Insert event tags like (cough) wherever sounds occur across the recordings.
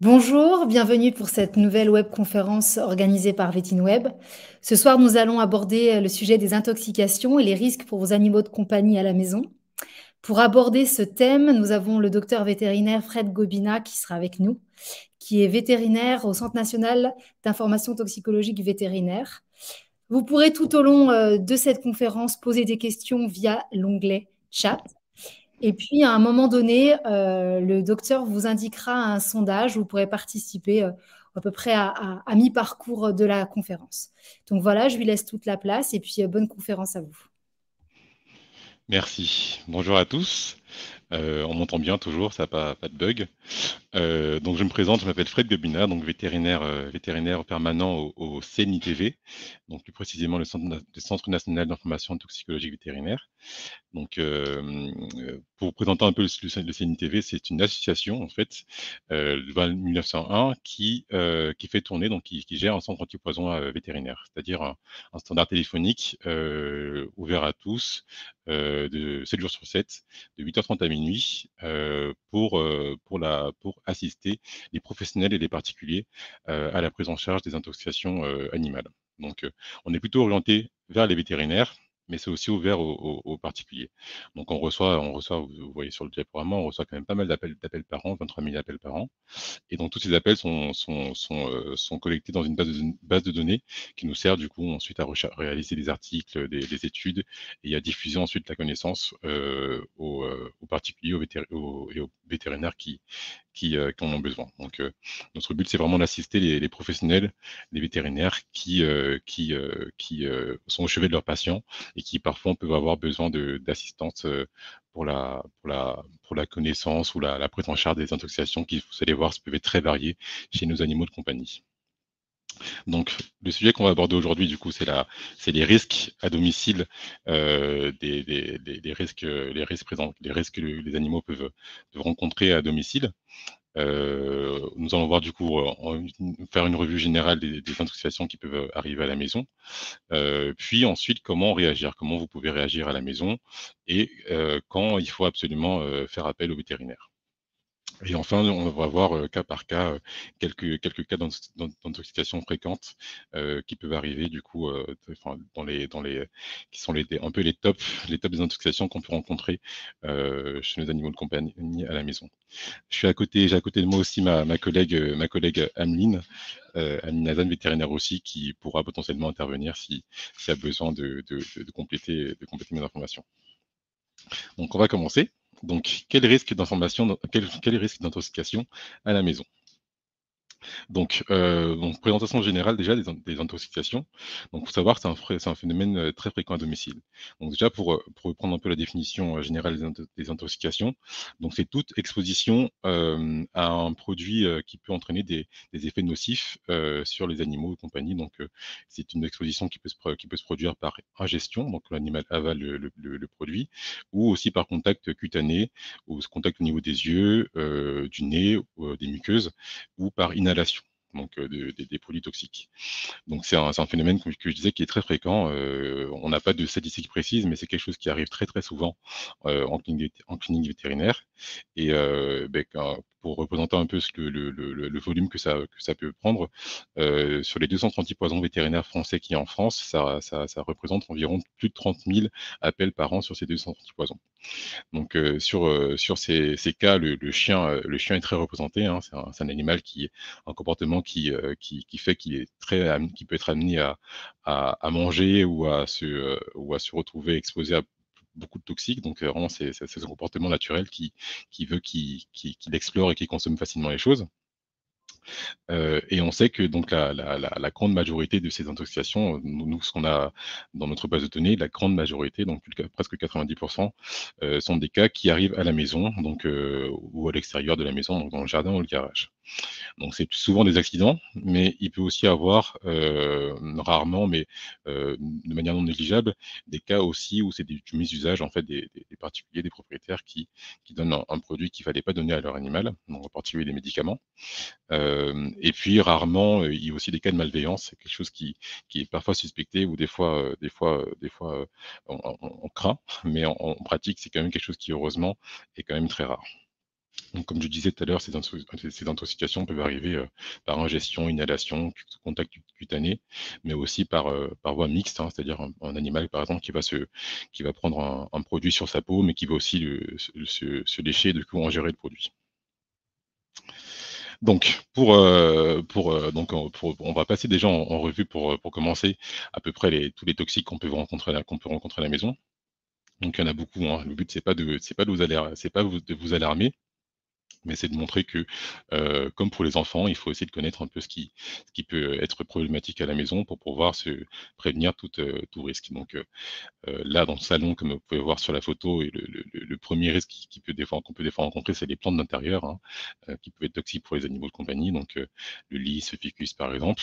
Bonjour, bienvenue pour cette nouvelle webconférence organisée par Vetinweb. Ce soir, nous allons aborder le sujet des intoxications et les risques pour vos animaux de compagnie à la maison. Pour aborder ce thème, nous avons le docteur vétérinaire Fred Gobina qui sera avec nous, qui est vétérinaire au Centre national d'information toxicologique vétérinaire. Vous pourrez tout au long euh, de cette conférence poser des questions via l'onglet chat. Et puis, à un moment donné, euh, le docteur vous indiquera un sondage. Vous pourrez participer euh, à peu près à, mi-parcours de la conférence. Donc voilà, je lui laisse toute la place et puis bonne conférence à vous. Merci. Bonjour à tous. on m'entend bien toujours, ça n'a pas, pas, de bug. Euh, donc je me présente, je m'appelle Fred Gobina, donc vétérinaire, euh, vétérinaire permanent au, au, CNITV, donc plus précisément le Centre, le Centre national d'information toxicologique vétérinaire. Donc euh, pour présenter un peu le, le, CNITV, c'est une association en fait euh, 1901 qui qui fait tourner, donc qui, qui gère un centre antipoison vétérinaire, c'est-à-dire un, standard téléphonique ouvert à tous de 7 jours sur 7, de 8h30 à minuit pour pour la pour assister les professionnels et les particuliers à la prise en charge des intoxications animales. Donc, on est plutôt orienté vers les vétérinaires, mais c'est aussi ouvert aux, particuliers. Donc on reçoit, on reçoit, vous voyez sur le diaporama, on reçoit quand même pas mal d'appels, d'appels par an, 23 000 appels par an. Et donc tous ces appels sont, sont, sont, euh, collectés dans une base, de, base de données qui nous sert du coup ensuite à réaliser des articles, des, études et à diffuser ensuite la connaissance euh, aux, euh, aux, particuliers aux et aux vétérinaires qui, qui, euh, qui, en ont besoin. Donc, euh, notre but, c'est vraiment d'assister les, les, professionnels, les vétérinaires qui, euh, qui, qui sont au chevet de leurs patients et qui parfois peuvent avoir besoin d'assistance pour la, pour, la, pour la connaissance ou la, la prise en charge des intoxications qui, vous allez voir, peuvent être très variées chez nos animaux de compagnie. Donc, le sujet qu'on va aborder aujourd'hui, du coup, c'est les risques à domicile, euh, des, des, des, risques, les risques présents, les risques que les animaux peuvent, rencontrer à domicile. Euh, nous allons voir du coup faire une revue générale des, des, intoxications qui peuvent arriver à la maison, euh, puis ensuite comment réagir, comment vous pouvez réagir à la maison? Et quand il faut absolument faire appel au vétérinaire. Et enfin, on va voir euh, cas par cas euh, quelques, quelques cas d'intoxication fréquentes euh, qui peuvent arriver du coup euh, dans les dans les qui sont les un peu les tops les tops des intoxications qu'on peut rencontrer euh, chez nos animaux de compagnie à la maison. Je suis à côté j'ai à côté de moi aussi ma, ma collègue ma collègue Ameline Ameline Azan vétérinaire aussi qui pourra potentiellement intervenir si s'il y a besoin de, de, de compléter de compléter mes informations. Donc on va commencer. Donc, quel risque d'information, quel, quel risque d'intoxication à la maison? Donc, euh, donc, présentation générale déjà des, des intoxications. Donc, faut savoir c'est un, phénomène euh, très fréquent à domicile. Donc, déjà, pour, euh, pour reprendre un peu la définition générale des, intoxications, donc c'est toute exposition à un produit qui peut entraîner des, effets nocifs sur les animaux et compagnie. Donc, c'est une exposition qui peut, se, qui peut se produire par ingestion, donc l'animal avale le, le, produit, ou aussi par contact cutané, ou contact au niveau des yeux, du nez, des muqueuses, ou par inhalation donc euh, des produits toxiques. Donc c'est un, phénomène que, je disais qui est très fréquent. Euh, on n'a pas de statistiques précises, mais c'est quelque chose qui arrive très très souvent euh, en, clinique, vétérinaire. Et ben, pour représenter un peu le, volume que ça, peut prendre, euh, sur les 230 poisons vétérinaires français qui a en France, ça, représente environ plus de 30 000 appels par an sur ces 230 poisons. Donc euh, sur, euh, sur ces, cas, le, chien, est très représenté. Hein, c'est un, animal qui un comportement qui, fait qu'il peut être amené à, manger ou à se retrouver exposé à beaucoup de toxiques. Donc, vraiment, c'est ce comportement naturel qui, qui veut qu'il qu explore et qui consomme facilement les choses. Euh, et on sait que donc la, grande majorité de ces intoxications, nous, ce qu'on a dans notre base de données, la grande majorité, donc presque 90%, euh, sont des cas qui arrivent à la maison, donc euh, ou à l'extérieur de la maison, donc dans le jardin ou le garage. Donc c'est souvent des accidents, mais il peut aussi avoir euh, rarement, mais euh, de manière non négligeable, des cas aussi où c'est du misusage en fait des, particuliers, des propriétaires qui, donnent un, produit qu'il fallait pas donner à leur animal, donc en particulier des médicaments. Euh, et puis rarement, il y a aussi des cas de malveillance, c'est quelque chose qui, est parfois suspecté ou des fois, des fois, des fois, on, craint, (laughs) mais en, pratique, c'est quand même quelque chose qui heureusement est quand même très rare. Donc, comme je disais tout à l'heure, ces, intoxications peuvent arriver euh, par ingestion, inhalation, contact cutané, mais aussi par, euh, par voie mixte, hein, c'est-à-dire un, animal, par exemple, qui va, se, qui va prendre un, produit sur sa peau, mais qui va aussi se, lécher et du coup ingérer le produit. Donc, pour, euh, pour, donc on va passer déjà en, revue pour, pour commencer à peu près les, tous les toxiques qu'on peut rencontrer, peut rencontrer à la maison. Donc, il y en a beaucoup. Hein. Le but, c'est pas de, c'est pas de vous, c'est pas de vous alarmer, mais c'est de montrer que, euh, comme pour les enfants, il faut essayer de connaître un peu ce qui, ce qui peut être problématique à la maison pour pouvoir se prévenir tout, euh, tout risque. Donc euh, là, dans le salon, comme vous pouvez voir sur la photo, et le, le, premier risque qui, peut qu'on peut fois rencontrer, c'est les plantes d'intérieur, hein, qui peuvent être toxiques pour les animaux de compagnie, donc le lys, le ficus par exemple.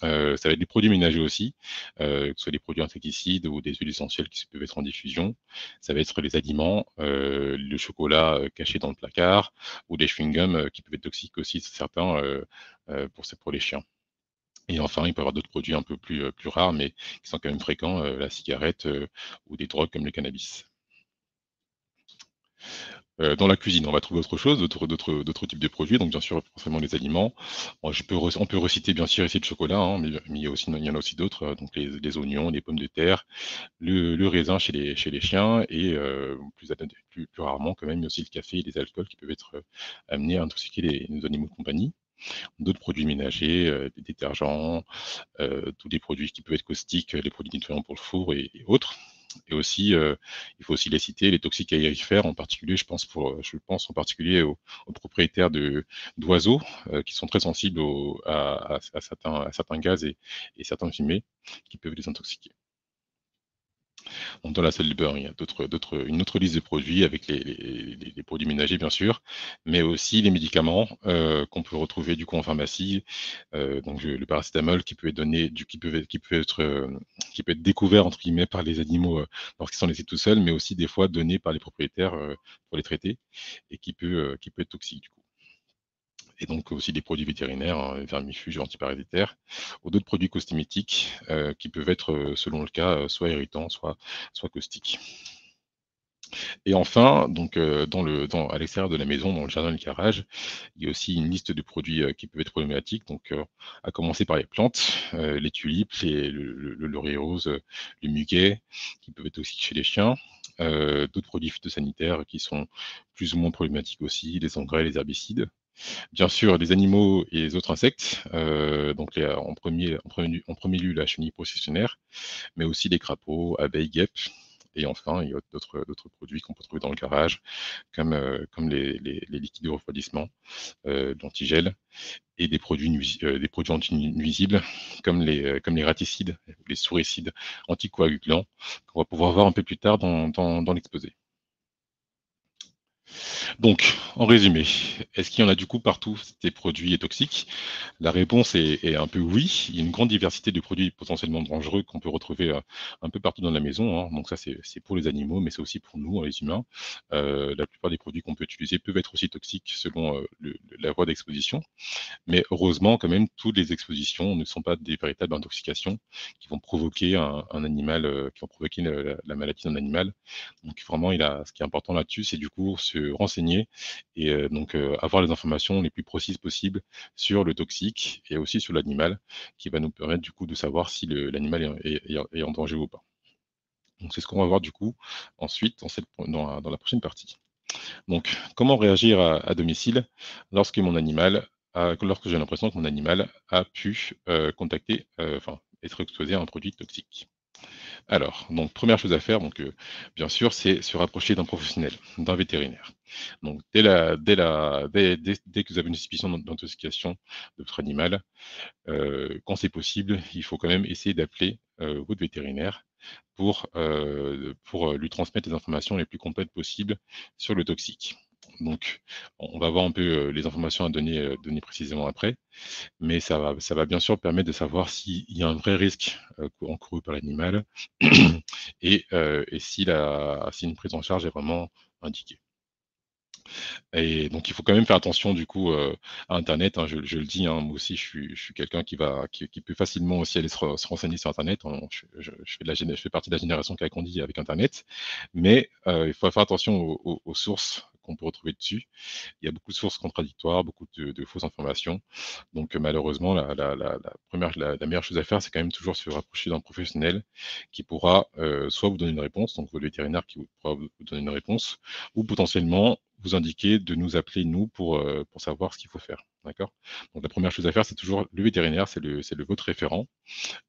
ça va être des produits ménagers aussi, que ce soit des produits insecticides ou des huiles essentielles qui peuvent être en diffusion. Ça va être les aliments, le chocolat caché dans le placard, ou des chewing-gums euh, qui peuvent être toxiques aussi, certains, euh, euh, pour, les chiens. Et enfin, il peut y avoir d'autres produits un peu plus rares, mais qui sont quand même fréquents, la cigarette ou des drogues comme le cannabis. Dans la cuisine, on va trouver autre chose, d'autres types de produits, donc bien sûr forcément les aliments. on peut reciter bien sûr ici le chocolat, hein, mais, il, y aussi, il y en a aussi d'autres, donc les, oignons, les pommes de terre, le, raisin chez les, chiens et plus, plus, rarement quand même aussi le café et les alcools qui peuvent être amenés à intoxiquer les, les animaux de compagnie d'autres produits ménagers, des détergents, tous les produits qui peuvent être caustiques, les produits nettoyants pour le four et autres. Et aussi, euh, il faut aussi les citer, les toxiques aérifères, en particulier, je pense, en particulier aux, propriétaires d'oiseaux euh, qui sont très sensibles à, certains, certains, gaz et, et certains fumées qui peuvent les intoxiquer dans la salle de beurre, il y a d'autres, une autre liste de produits avec les, les, produits ménagers, bien sûr, mais aussi les médicaments euh, qu'on peut retrouver du coup en pharmacie. Euh, donc le paracétamol qui peut être donné, du, qui peut, qui peut être, euh, qui peut être découvert entre guillemets par les animaux lorsqu'ils sont laissés tout seuls, mais aussi des fois donné par les propriétaires pour les traiter et qui peut, qui peut être toxique du coup et donc aussi des produits vétérinaires, hein, vermifuges, antiparasitaires, ou d'autres produits cosmétiques euh, qui peuvent être, euh, selon le cas, euh, soit irritants, soit, soit caustiques. Et enfin, donc à l'extérieur de la maison, dans le jardin et le garage, il y a aussi une liste de produits qui peuvent être problématiques. Donc, à commencer par les plantes, les tulipes, le, le, laurier rose, le muguet, qui peuvent être toxiques chez les chiens. D'autres produits phytosanitaires qui sont plus ou moins problématiques aussi, les engrais, les herbicides. Bien sûr, les animaux et les autres insectes, euh, donc en, premier, lieu la chenille processionnaire, mais aussi les crapauds, abeilles, guêpes, et enfin, il y a d'autres, produits qu'on peut trouver dans le garage, comme, euh, les, liquides de refroidissement, euh, l'antigel, et des produits, euh, produits anti-nuisibles, comme les, raticides, les souricides anticoagulants, qu'on va pouvoir voir un peu plus tard dans l'exposé. Donc, en résumé, est-ce qu'il y en a du coup partout des produits toxiques La réponse est, un peu oui. Il y a une grande diversité de produits potentiellement dangereux qu'on peut retrouver euh, un peu partout dans la maison. Hein. Donc ça, c'est pour les animaux, mais c'est aussi pour nous, les humains. Euh, la plupart des produits qu'on peut utiliser peuvent être aussi toxiques selon euh, la voie d'exposition. Mais heureusement, quand même, toutes les expositions ne sont pas des véritables intoxications qui vont provoquer un, animal, qui vont provoquer la, maladie d'un animal. Donc vraiment, ce qui est important là-dessus, c'est du coup se renseigner et euh, donc euh, avoir les informations les plus précises possibles sur le toxique et aussi sur l'animal, qui va nous permettre du coup de savoir si l'animal est, en danger ou pas. Donc c'est ce qu'on va voir du coup ensuite dans, la prochaine partie. Donc comment réagir à, domicile lorsque mon animal lorsque j'ai l'impression que mon animal a pu euh, contacter, enfin être exposé à un produit toxique? Alors, donc première chose à faire, donc bien sûr, c'est se rapprocher d'un professionnel, d'un vétérinaire. Donc, dès, que vous avez une suspicion d'intoxication de votre animal, euh, quand c'est possible, il faut quand même essayer d'appeler euh, votre vétérinaire euh, pour lui transmettre les informations les plus complètes possibles sur le toxique. Donc, on va voir un peu les informations à donner, donner précisément après, mais ça va, bien sûr permettre de savoir s'il y a un vrai risque encouru par l'animal (clears throat) et, si, la, si une prise en charge est vraiment indiquée. Et donc, il faut quand même faire attention du coup euh, à Internet. Hein, je, le dis, hein, moi aussi, je suis, quelqu'un qui qui, peut facilement aussi aller se, renseigner sur Internet. Je, fais partie de la génération qui a grandi avec Internet, mais euh, il faut faire attention aux, sources qu'on peut retrouver dessus. Il y a beaucoup de sources contradictoires, beaucoup de, fausses informations. Donc malheureusement, la, première, la, meilleure chose à faire, c'est quand même toujours se rapprocher d'un professionnel qui pourra soit vous donner une réponse, donc votre vétérinaire qui pourra vous donner une réponse, ou potentiellement vous indiquer de nous appeler, nous, pour, pour savoir ce qu'il faut faire. Donc la première chose à faire, c'est toujours le vétérinaire, c'est le, le, votre référent.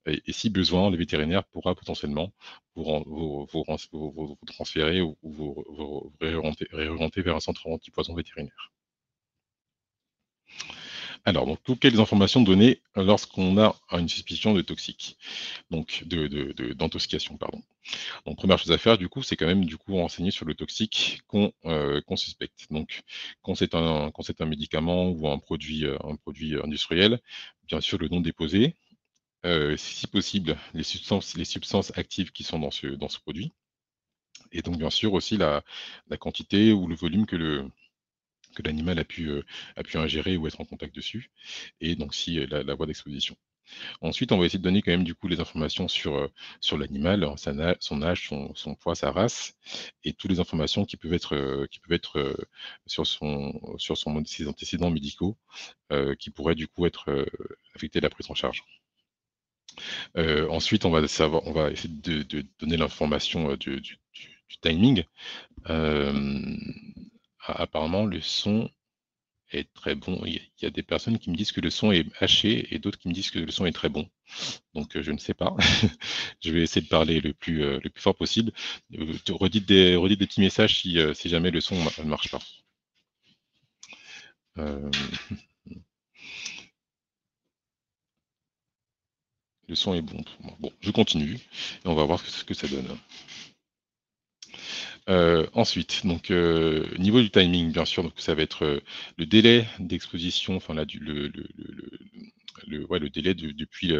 Et, si besoin, le vétérinaire pourra potentiellement vous, vous, transférer ou vous, réorienter, vers un centre anti-poison vétérinaire. Alors, donc, quelles informations donner lorsqu'on a une suspicion de toxique, donc d'intoxication, de, pardon. Donc, première chose à faire, du coup, c'est quand même du coup renseigner sur le toxique qu'on euh, suspecte. Donc, quand c'est un, médicament ou un produit, euh, un produit industriel, bien sûr le nom déposé, euh, si possible les substances, actives qui sont dans ce, produit, et donc bien sûr aussi la, quantité ou le volume que l'animal a pu, ingérer ou être en contact dessus, et donc si la, voie d'exposition. Ensuite, on va essayer de donner quand même du coup les informations sur, euh, l'animal, son âge, son, poids, sa race, et toutes les informations qui peuvent être, peuvent être sur, son, sur ses antécédents médicaux, qui pourraient du coup être affectés à la prise en charge. ensuite, on va, essayer de, donner l'information du, timing apparemment, le son est très bon. Il y a des personnes qui me disent que le son est haché et d'autres qui me disent que le son est très bon. Donc, euh, je ne sais pas. (laughs) je vais essayer de parler le plus, euh, le plus fort possible. Euh, redites des, des petits messages si, si jamais le son ne marche pas. (laughs) Le son est bon. Bon, je continue et on va voir ce que ça donne. Euh, ensuite, donc euh, niveau du timing, bien sûr, donc ça va être euh, le délai d'exposition, enfin le, le, le, ouais, le délai depuis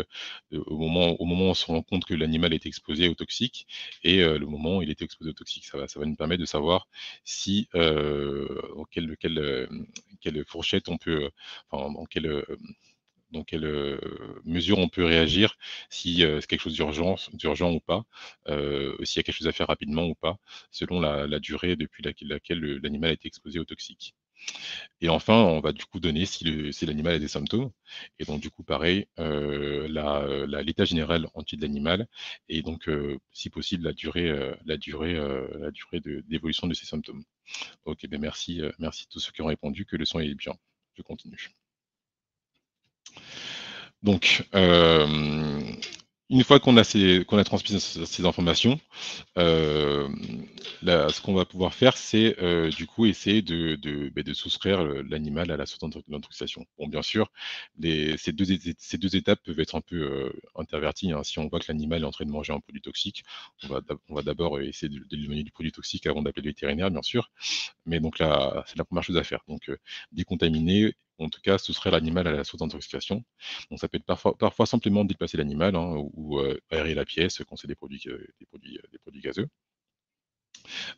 au, moment, au moment où on se rend compte que l'animal est exposé au toxique et le moment où il est exposé au toxique. Ça va, ça va nous permettre de savoir si quelle, quelle, quelle fourchette on peut, enfin, dans quelle dans quelle mesure on peut réagir, si c'est quelque chose d'urgent, ou pas, s'il y a quelque chose à faire rapidement ou pas, selon la, durée depuis laquelle, l'animal a été exposé au toxique. Et enfin, on va du coup donner si, l'animal a des symptômes. Et donc, du coup, pareil, l'état général entier de l'animal et donc, si possible, la durée, durée d'évolution de, ces symptômes. Ok, ben merci, merci à tous ceux qui ont répondu que le son est bien. Je continue. Donc, euh, une fois qu'on a, transmis ces, informations, euh, ce qu'on va pouvoir faire, c'est euh, du coup essayer de, de, de soustraire l'animal à la source d'intoxication. Bon, bien sûr, ces, deux, étapes peuvent être un peu interverties. Hein. Si on voit que l'animal est en train de manger un produit toxique, on va, d'abord essayer de, de du produit toxique avant d'appeler le vétérinaire, bien sûr. Mais donc c'est la première chose à faire. Donc, décontaminer en tout cas, soustraire l'animal à la source d'intoxication. Peut être parfois, parfois simplement déplacer l'animal hein, ou euh, aérer la pièce quand c'est des produits, euh, des, produits, euh, des produits gazeux.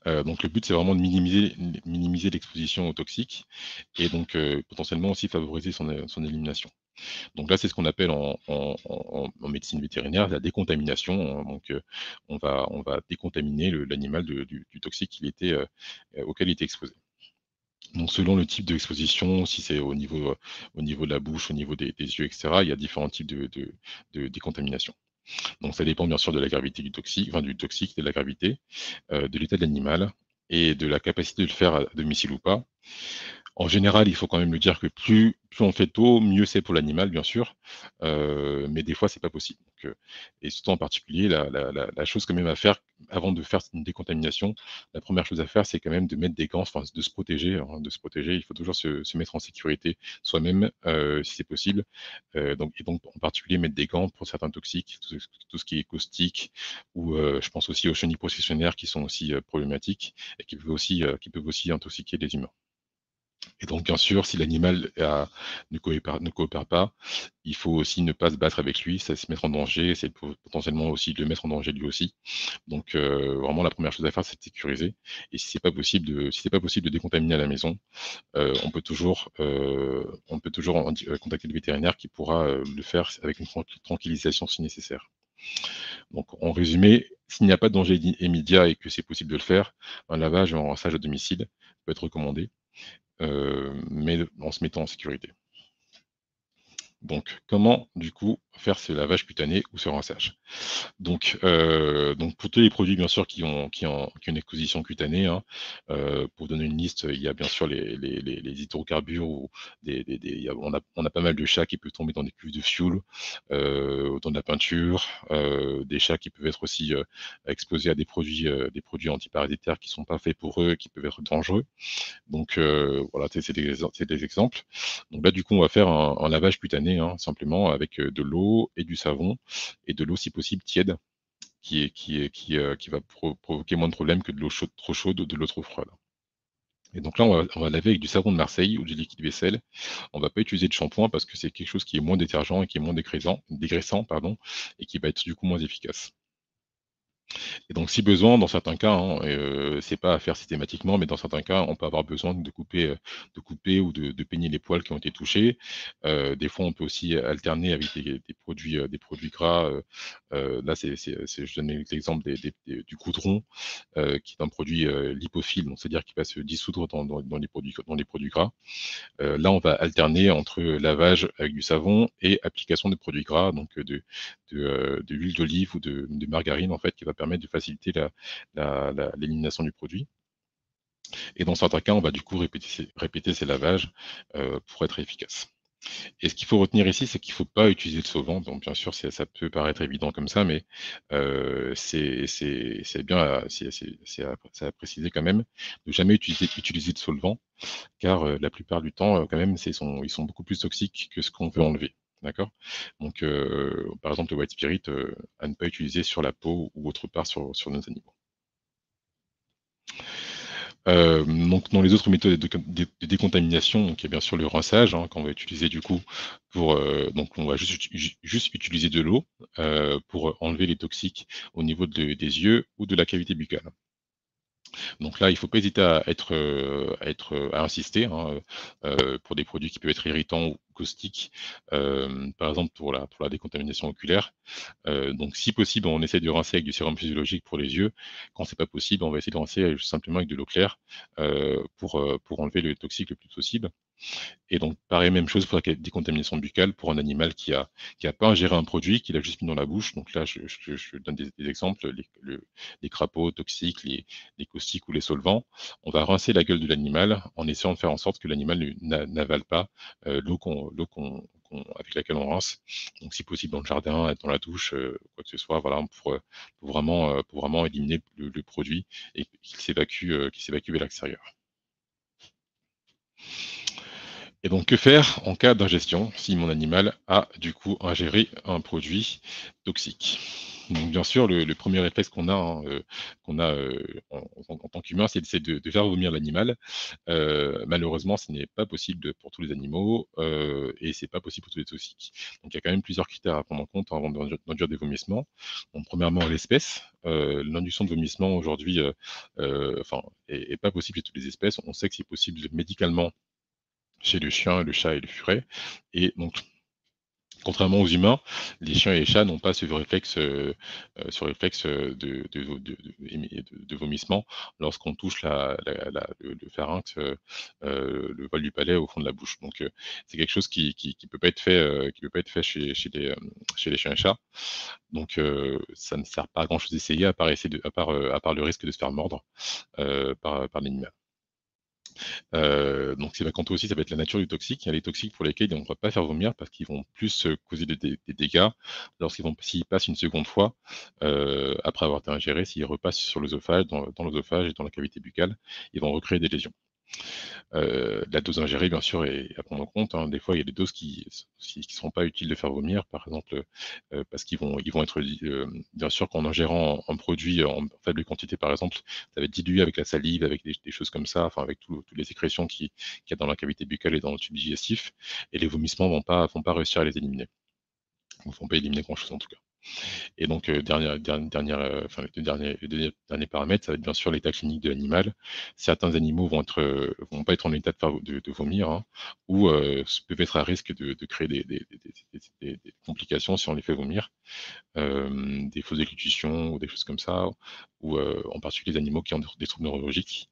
donc le but c'est vraiment de minimiser, minimiser l'exposition aux toxiques et donc potentiellement aussi favoriser son, son, élimination. Donc là c'est ce qu'on appelle en, médecine vétérinaire la décontamination. Donc on, va, on va décontaminer l'animal du, toxique auquel il était exposé. Donc selon le type d'exposition, si c'est au niveau, au niveau de la bouche, au niveau des, yeux, etc., il y a différents types de, de, décontamination. Donc ça dépend bien sûr de la gravité du toxique, enfin du toxique, de la gravité, euh, de l'état de l'animal et de la capacité de le faire à domicile ou pas. En général, il faut quand même le dire que plus, on fait tôt, mieux c'est pour l'animal, bien sûr, euh, mais des fois, c'est pas possible. Euh, et surtout en particulier, la, chose quand même à faire avant de faire une décontamination, la première chose à faire, c'est quand même de mettre des gants, enfin de se protéger. Hein, de il faut toujours se, mettre en sécurité soi-même, euh, si c'est possible. Et donc, en particulier, mettre des gants pour certains toxiques, tout, ce qui est caustique, ou je pense aussi aux chenilles processionnaires qui sont aussi problématiques et qui peuvent aussi intoxiquer les humains. Et donc, bien sûr, si l'animal ne coopère, pas, il faut aussi ne pas se battre avec lui, ça se mettre en danger, c'est potentiellement aussi de le mettre en danger lui aussi. Donc, euh, vraiment, la première chose à faire, c'est de sécuriser. Et si c'est pas si pas possible de décontaminer à la maison, euh, on peut toujours, euh, on peut toujours contacter le vétérinaire qui pourra le faire avec une tranquillisation si nécessaire. Donc, en résumé, s'il n'y a pas de danger immédiat et que c'est possible de le faire, un lavage et un rinçage à domicile peut être recommandé, mais en se mettant en sécurité. Donc, comment, du coup, faire ce lavage cutané ou ce rinçage donc, euh, donc, pour tous les produits, bien sûr, qui ont, une exposition cutanée, hein, euh, pour donner une liste, il y a bien sûr les, hydrocarbures, ou des, des, on, a, pas mal de chats qui peuvent tomber dans des cuves de fuel, euh, dans de la peinture, euh, des chats qui peuvent être aussi exposés à des produits, des antiparasitaires qui sont pas faits pour eux, qui peuvent être dangereux. Donc, voilà, c'est des, exemples. Donc là, du coup, on va faire un lavage cutané Hein, simplement avec euh, de l'eau et du savon, et de l'eau si possible tiède, qui, est, qui, est, qui, euh, va provoquer moins de problèmes que de l'eau trop chaude ou de l'eau trop froide. Et donc là, on va, laver avec du savon de Marseille ou du liquide vaisselle. On ne va pas utiliser de shampoing parce que c'est quelque chose qui est moins détergent et qui est moins dégraissant, dégraissant pardon, et qui va être du coup moins efficace. Et donc, si besoin, dans certains cas, hein, euh, c'est pas à faire systématiquement, mais dans certains cas, on peut avoir besoin de couper, euh, de couper ou de, peigner les poils qui ont été touchés. Euh, des fois, on peut aussi alterner avec des, produits, euh, des produits gras. Là, je donne l'exemple du coudron, qui est un produit lipophile, c'est-à-dire qui va se dissoudre dans, dans, dans, les produits, dans les produits gras. là, on va alterner entre lavage avec du savon et application de produits gras, donc de, de, de l'huile d'olive ou de, margarine, en fait, qui va permettre de faciliter l'élimination du produit. Et dans certains cas, on va du coup répéter, ces lavages euh, pour être efficace. Et ce qu'il faut retenir ici, c'est qu'il ne faut pas utiliser de solvant. Donc, bien sûr, ça peut paraître évident comme ça, mais euh, c'est bien à, préciser quand même de jamais utiliser, de solvant, car euh, la plupart du temps, quand même, ils sont beaucoup plus toxiques que ce qu'on veut enlever. D'accord? Donc, par exemple, le white spirit à ne pas utiliser sur la peau ou autre part sur, sur nos animaux. Donc, dans les autres méthodes de, décontamination, il y a bien sûr le rinçage, hein, qu'on va utiliser du coup pour. donc, on va juste, juste utiliser de l'eau pour enlever les toxiques au niveau des yeux ou de la cavité buccale. Donc là, il ne faut pas hésiter à être, à, être, à insister hein, pour des produits qui peuvent être irritants ou caustiques, par exemple pour la, pour la décontamination oculaire. donc si possible, on essaie de rincer avec du sérum physiologique pour les yeux. Quand c'est pas possible, on va essayer de rincer simplement avec de l'eau claire pour, pour enlever le toxique le plus possible. Et donc, pareil, même chose pour la décontamination buccale pour un animal qui a, qui a pas ingéré un produit, qu'il a juste mis dans la bouche. Donc là, je, donne des, exemples, les, crapauds toxiques, les, caustiques ou les solvants. On va rincer la gueule de l'animal en essayant de faire en sorte que l'animal n'avale pas euh, l'eau qu'on, avec laquelle on rince. Donc, si possible, dans le jardin, dans la douche, euh, quoi que ce soit, voilà, pour, pour vraiment, euh, pour vraiment éliminer le, produit et qu'il s'évacue, qu'il s'évacue vers l'extérieur. Et donc, que faire en cas d'ingestion si mon animal a du coup ingéré un produit toxique? Donc, bien sûr, le, premier réflexe qu'on a, hein, euh, euh, en, tant qu'humain, c'est de, de, faire vomir l'animal. Euh, malheureusement, ce n'est pas possible pour tous les animaux et c'est pas possible pour tous les toxiques. Donc, il y a quand même plusieurs critères à prendre en compte avant d'induire des vomissements. Premièrement, l'espèce. L'induction de vomissement aujourd'hui, enfin, est, pas possible chez toutes les espèces. On sait que c'est possible médicalement chez le chien, le chat et le furet. Et donc, contrairement aux humains, les chiens et les chats n'ont pas ce réflexe, euh, euh, ce réflexe de, de, vomissement lorsqu'on touche la, le, pharynx, euh, le vol du palais au fond de la bouche. Donc, c'est quelque chose qui ne peut pas être fait, qui peut pas être fait chez, chez, les, chiens et chats. Donc, ça ne sert pas à grand chose d'essayer à part, à, part, à part le risque de se faire mordre par, par l'animal. Euh, donc, c'est quant aussi, ça va être la nature du toxique. Il y a les toxiques pour lesquels on ne va pas faire vomir parce qu'ils vont plus euh, causer des, dégâts lorsqu'ils s'ils passent une seconde fois euh, après avoir été ingérés, s'ils repassent sur l'œsophage, dans, dans l'œsophage et dans la cavité buccale, ils vont recréer des lésions. Euh, la dose ingérée, bien sûr, est à prendre en compte. Hein. Des fois, il y a des doses qui ne sont pas utiles de faire vomir, par exemple, euh, parce qu'ils vont, ils vont être, euh, bien sûr, qu'en ingérant un, produit en faible quantité, par exemple, ça va être dilué avec la salive, avec des, choses comme ça, enfin, avec toutes les sécrétions qu'il y a dans la cavité buccale et dans le tube digestif, et les vomissements ne vont pas, vont pas réussir à les éliminer. Ils ne vont pas éliminer grand-chose, en tout cas. Et donc, euh, dernière, dernière, euh, enfin, le, dernier, paramètre, ça va être bien sûr l'état clinique de l'animal. Certains animaux vont être, euh, vont pas être en état de, vomir, hein, ou peuvent être à risque de, créer des, complications si on les fait vomir, des fausses déglutitions ou des choses comme ça, ou en particulier les animaux qui ont des troubles neurologiques.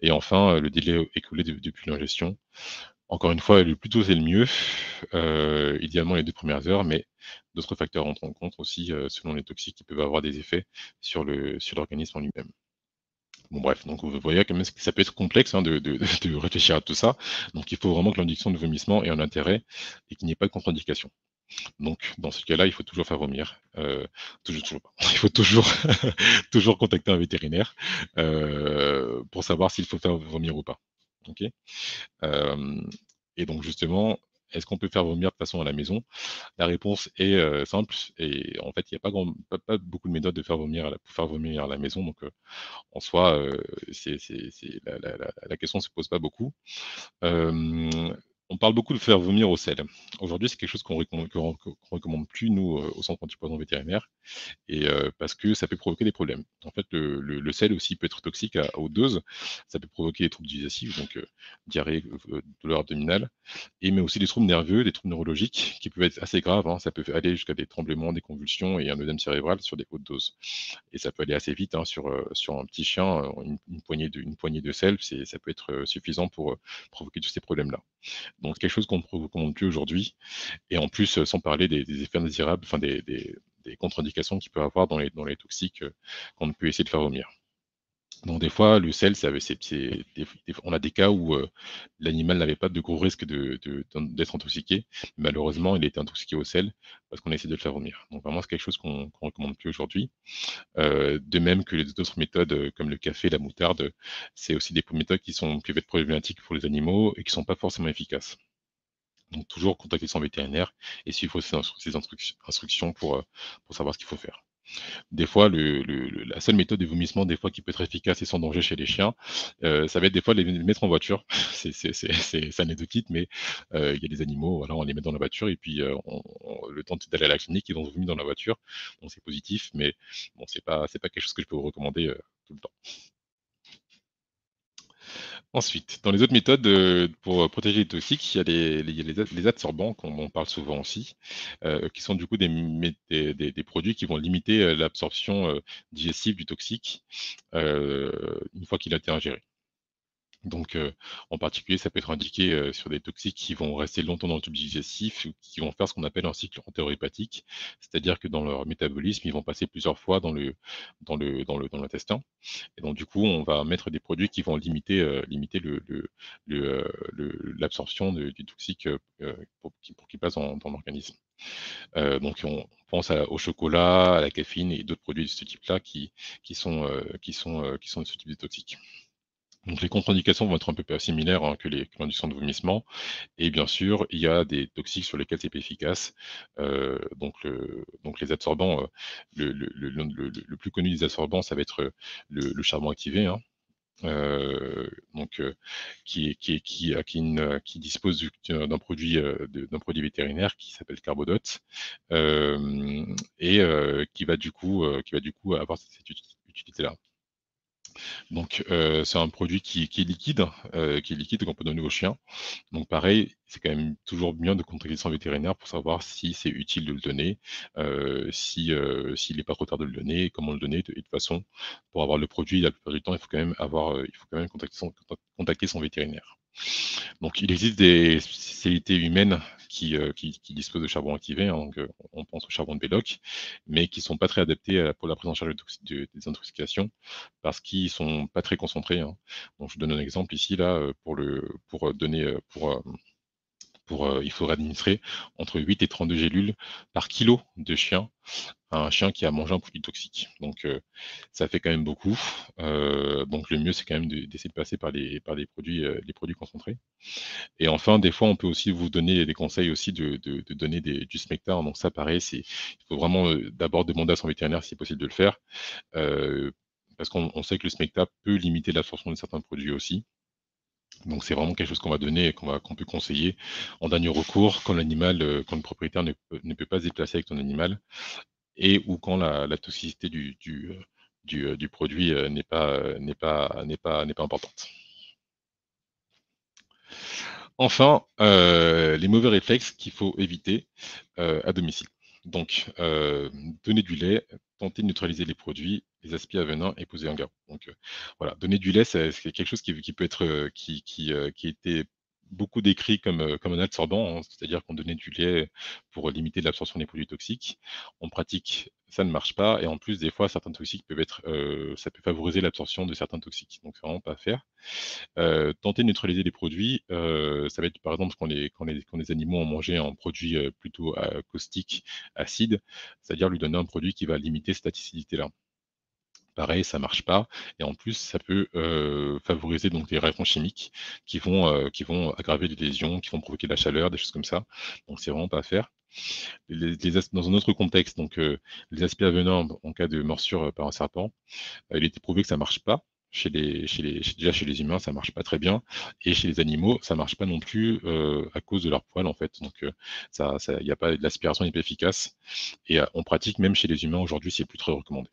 Et enfin, le délai écoulé depuis l'ingestion. Encore une fois, le plus tôt c'est le mieux, idéalement les deux premières heures, mais d'autres facteurs entrent en compte aussi selon les toxiques qui peuvent avoir des effets sur l'organisme en lui-même. Bon bref, donc vous voyez quand même que ça peut être complexe hein, de, réfléchir à tout ça. Donc il faut vraiment que l'induction de vomissement ait un intérêt et qu'il n'y ait pas de contre-indication. Donc dans ce cas-là, il faut toujours faire vomir. Euh, toujours, toujours. (laughs) Il faut toujours, (laughs) toujours contacter un vétérinaire euh, pour savoir s'il faut faire vomir ou pas. Et donc justement, est-ce qu'on peut faire vomir de façon à la maison? La réponse est simple et en fait, il n'y a pas, grand, pas, beaucoup de méthodes de faire vomir à la, pour faire vomir à la maison. Donc, en soi, la, la, question ne se pose pas beaucoup. On parle beaucoup de faire vomir au sel. Aujourd'hui, c'est quelque chose qu'on recommande, recommande plus, nous, euh, au centre antipoison vétérinaire, et euh, parce que ça peut provoquer des problèmes. En fait, le, sel aussi peut être toxique à, haute dose. Ça peut provoquer des troubles digestifs, donc euh, diarrhée, douleur abdominale, et mais aussi des troubles nerveux, des troubles neurologiques, qui peuvent être assez graves. Hein. Ça peut aller jusqu'à des tremblements, des convulsions et un œdème cérébral sur des hautes doses. Et ça peut aller assez vite hein, sur, un petit chien, une poignée de sel, ça peut être suffisant pour provoquer tous ces problèmes-là. Donc quelque chose qu'on ne recommande plus aujourd'hui. Et en plus, euh, sans parler des, effets indésirables, enfin des, contre-indications qu'il peut avoir dans les, dans les toxiques euh, qu'on peut essayer de faire vomir. Donc des fois, le sel, on a des cas où euh, l'animal n'avait pas de gros risque d'être de, intoxiqué. Malheureusement, il était intoxiqué au sel parce qu'on a essayé de le faire vomir. Donc vraiment, c'est quelque chose qu'on recommande plus aujourd'hui. Euh, de même que les autres méthodes euh, comme le café, la moutarde, c'est aussi des méthodes qui sont peuvent être problématiques pour les animaux et qui ne sont pas forcément efficaces. Donc toujours contacter son vétérinaire et suivre ses, instructions pour savoir ce qu'il faut faire. Des fois, la seule méthode de vomissement, des fois, qui peut être efficace et sans danger chez les chiens, euh, ça va être des fois les, mettre en voiture. (laughs) C'est anecdotique, mais euh, il y a des animaux, on les met dans la voiture et puis euh, le temps d'aller à la clinique, ils ont vomi dans la voiture. C'est positif, mais bon, pas, pas quelque chose que je peux vous recommander tout le temps. Ensuite, dans les autres méthodes euh, pour euh, protéger les toxiques, il y a les, les, adsorbants, qu'on on parle souvent aussi, euh, qui sont du coup des, des, produits qui vont limiter l'absorption digestive du toxique une fois qu'il a été ingéré. Donc, euh, en particulier, ça peut être indiqué euh, sur des toxiques qui vont rester longtemps dans le tube digestif, qui vont faire ce qu'on appelle un cycle entérohépatique, c'est-à-dire que dans leur métabolisme, ils vont passer plusieurs fois dans le dans le dans le dans l'intestin. Et donc, du coup, on va mettre des produits qui vont limiter euh, limiter le l'absorption du toxique pour, qu'il passe dans, l'organisme. donc, on pense au chocolat, à la caféine et d'autres produits de ce type-là qui, qui, sont, qui, sont, qui sont de ce type de toxiques. Donc les contre-indications vont être un peu similaires hein, que l'induction de vomissement. Et bien sûr, il y a des toxiques sur lesquels c'est pas efficace. Euh, donc, les absorbants, euh, le, plus connu des absorbants, ça va être le, charbon activé. Euh, donc, qui, qui, dispose d'un produit, d'un produit vétérinaire qui s'appelle Carbodote et qui va du coup, qui va du coup avoir cette utilité-là. Donc, euh, c'est un produit qui, est liquide, euh, qui est liquide qu'on peut donner aux chiens. Donc, pareil, c'est quand même toujours bien de contacter son vétérinaire pour savoir si c'est utile de le donner, euh, si s'il n'est pas trop tard de le donner, comment le donner. Et de toute façon, pour avoir le produit, la plupart du temps, il faut quand même avoir, il faut quand même contacter son vétérinaire. Donc, il existe des spécialités humaines qui, euh, disposent de charbon activé, hein, donc, euh, on pense au charbon de Belloc, mais qui ne sont pas très adaptés pour la prise en charge des intoxications parce qu'ils ne sont pas très concentrés. Hein. Donc, je donne un exemple ici, là, euh, pour, le, pour donner, pour, pour, il faudrait administrer entre 8 et 32 gélules par kilo de chien un chien qui a mangé un produit toxique. Donc euh, ça fait quand même beaucoup. Euh, donc le mieux c'est quand même d'essayer de, passer par les produits, euh, concentrés. Et enfin, des fois on peut aussi vous donner des conseils aussi de, donner du smecta. Donc ça pareil, c'est il faut vraiment d'abord demander à son vétérinaire si c'est possible de le faire. parce qu'on sait que le smecta peut limiter l'absorption de certains produits aussi. Donc c'est vraiment quelque chose qu'on va donner et qu'on peut conseiller en dernier recours quand l'animal, quand le propriétaire ne peut, pas se déplacer avec son animal et ou quand la, toxicité du, du, euh, euh, produit euh, n'est pas, importante. Enfin, les mauvais réflexes qu'il faut éviter à domicile. Donc, euh, donner du lait, tenter de neutraliser les produits, les aspects à venin et poser un garrot. Donc, euh, voilà, donner du lait, c'est quelque chose qui, peut être, euh, qui, qui, qui était beaucoup décrit comme, comme un absorbant, hein, c'est-à-dire qu'on donnait du lait pour limiter l'absorption des produits toxiques. En pratique, ça ne marche pas, et en plus, des fois, certains toxiques peuvent être, ça peut favoriser l'absorption de certains toxiques, donc c'est vraiment pas à faire. tenter de neutraliser les produits, ça va être par exemple quand les, quand les, quand animaux ont mangé un produit plutôt caustique, acide, c'est-à-dire lui donner un produit qui va limiter cette acidité-là pareil, ça marche pas. Et en plus, ça peut favoriser donc des réactions chimiques qui vont, qui vont aggraver les lésions, qui vont provoquer de la chaleur, des choses comme ça. Donc c'est vraiment pas à faire. Dans un autre contexte, donc les aspects venin en cas de morsure par un serpent, il était prouvé que ça marche pas. Déjà chez les humains, ça marche pas très bien, et chez les animaux, ça marche pas non plus à cause de leur poil en fait. Donc ça, il n'y a pas l'aspiration n'est pas efficace, et on pratique même chez les humains aujourd'hui, c'est plus très recommandé.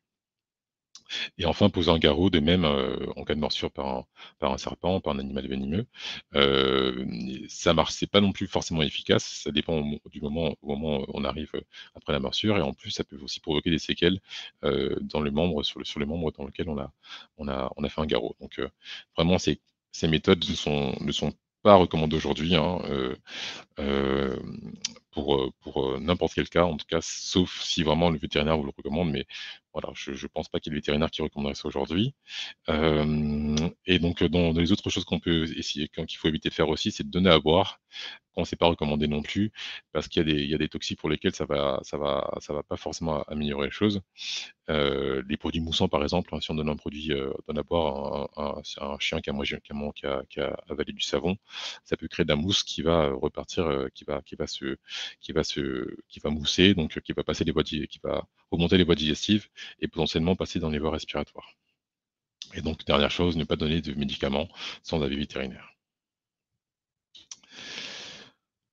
Et enfin, poser un garrot, de même, euh, en cas de morsure par un, serpent, par un animal venimeux. Euh, ça marche, c'est pas non plus forcément efficace, ça dépend du moment, au moment où on arrive euh, après la morsure, et en plus, ça peut aussi provoquer des séquelles dans le membre, sur, le, sur les membres dans lequel on a, fait un garrot. Donc, vraiment, ces, méthodes ne sont, ne pas recommandées aujourd'hui. Hein, pour, pour n'importe quel cas, en tout cas, sauf si vraiment le vétérinaire vous le recommande, mais voilà, je ne pense pas qu'il y ait des vétérinaires qui recommanderaient ça aujourd'hui. et donc, dans, les autres choses qu'on peut essayer, qu'il faut éviter de faire aussi, c'est de donner à boire quand c'est pas recommandé non plus, parce qu'il y, a des toxiques pour lesquels ça ça va, pas forcément améliorer les choses. Euh, les produits moussants, par exemple, hein, si on donne un produit, euh, donne à boire un, un, chien qui a, avalé du savon, ça peut créer de la mousse qui va repartir, euh, qui va, qui va se, mousser, donc qui va passer remonter les voies digestives et potentiellement passer dans les voies respiratoires. Et donc, dernière chose, ne pas donner de médicaments sans avis vétérinaire.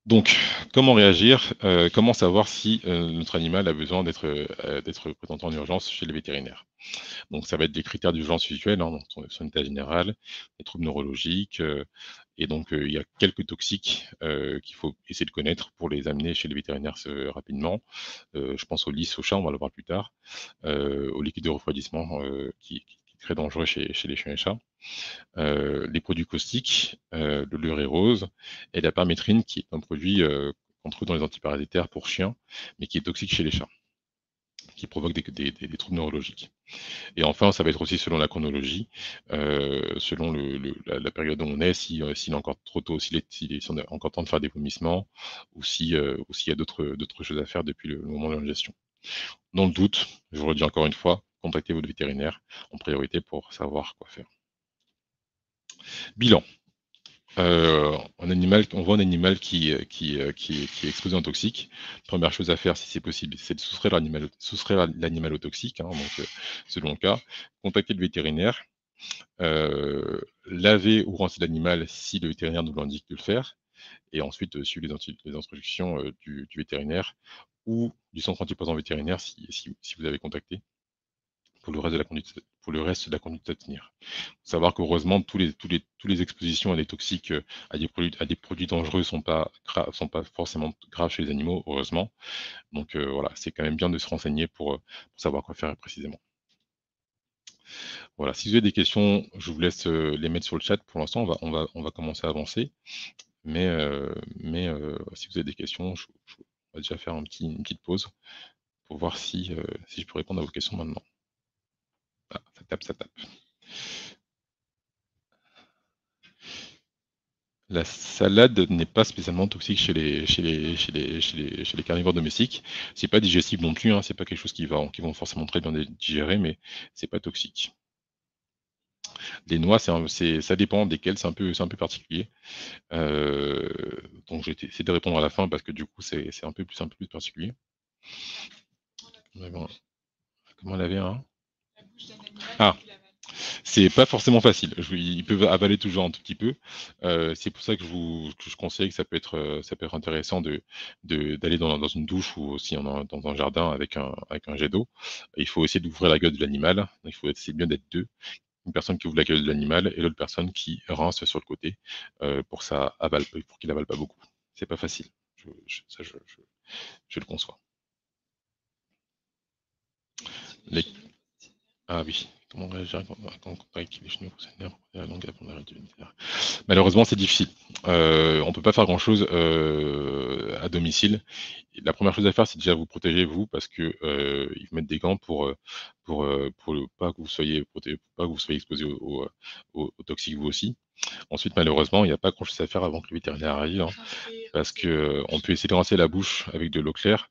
Donc, comment réagir euh, Comment savoir si euh, notre animal a besoin d'être euh, présenté en urgence chez le vétérinaire? Donc, ça va être des critères d'urgence usuels, hein, son, état général, les troubles neurologiques, et donc il y a quelques toxiques qu'il faut essayer de connaître pour les amener chez le vétérinaire rapidement. je pense au lys, au chat, on va le voir plus tard, au liquide de refroidissement qui, très dangereux chez, les chiens et chats. Euh, les produits caustiques, euh, le le rose et la permétrine, qui est un produit euh, qu'on trouve dans les antiparasitaires pour chiens, mais qui est toxique chez les chats qui provoque des, troubles neurologiques. Et enfin, ça va être aussi selon la chronologie, selon la, période où on est, s'il est encore trop tôt, s'il est, on a encore temps de faire des vomissements, ou s'il y a d'autres choses à faire depuis le, moment de l'ingestion. Dans le doute, je vous le dis encore une fois, contactez votre vétérinaire en priorité pour savoir quoi faire. Bilan. Euh, on voit un animal qui, euh, euh, qui, est exposé en toxique. Première chose à faire, si c'est possible, c'est de soustraire l'animal, au toxique, hein, selon le cas. Contacter le vétérinaire. laver ou rincer l'animal si le vétérinaire nous l'indique de le faire. Et ensuite, suivre les, instructions du, vétérinaire ou du centre antipoison vétérinaire si vous avez contacté pour le reste de la conduite, pour le reste de la conduite à tenir. Faut savoir qu'heureusement, tous les, tous les, tous les expositions à des toxiques, euh, à des produits, à des produits dangereux sont pas, sont pas forcément graves chez les animaux, heureusement. Donc euh, voilà, c'est quand même bien de se renseigner pour, euh, pour, savoir quoi faire précisément. Voilà, si vous avez des questions, je vous laisse les mettre sur le chat. Pour l'instant, on va, on, va, on va commencer à avancer. Mais, mais si vous avez des questions, je, je, on va déjà faire une petite pause pour voir si, si je peux répondre à vos questions maintenant. Ah, ça tape, ça tape. La salade n'est pas spécialement toxique chez les, carnivores domestiques. C'est pas digestible non plus, hein, c'est pas quelque chose qui, va, vont forcément très bien digérer, mais c'est pas toxique. Les noix, ça dépend desquelles, c'est un peu, particulier. Euh, donc j'ai de répondre à la fin parce que du coup c'est un peu plus, particulier. comment laver un ah, c'est pas forcément facile. ils peuvent avaler toujours un tout petit peu. Euh, c'est pour ça que je vous je conseille que ça peut être, euh, ça peut être intéressant de, d'aller dans, dans, une douche ou aussi dans un jardin avec un, avec un jet d'eau. Il faut essayer d'ouvrir la gueule de l'animal. Il faut essayer bien d'être deux. Une personne qui ouvre la gueule de l'animal et l'autre personne qui rince sur le côté euh, pour, ça avale, pour qu'il avale pas beaucoup. C'est pas facile. ça, je, je le conçois. Ah oui. Malheureusement, c'est difficile. Euh, on ne peut pas faire grand-chose euh, à domicile. La première chose à faire, c'est déjà vous protéger vous, parce que euh, ils vous mettent des gants pour pour pour pas que vous soyez exposé au, au, toxiques vous aussi. Ensuite, malheureusement, il n'y a pas grand-chose à faire avant que le vétérinaire arrive, hein, parce que on peut essayer de rincer la bouche avec de l'eau claire,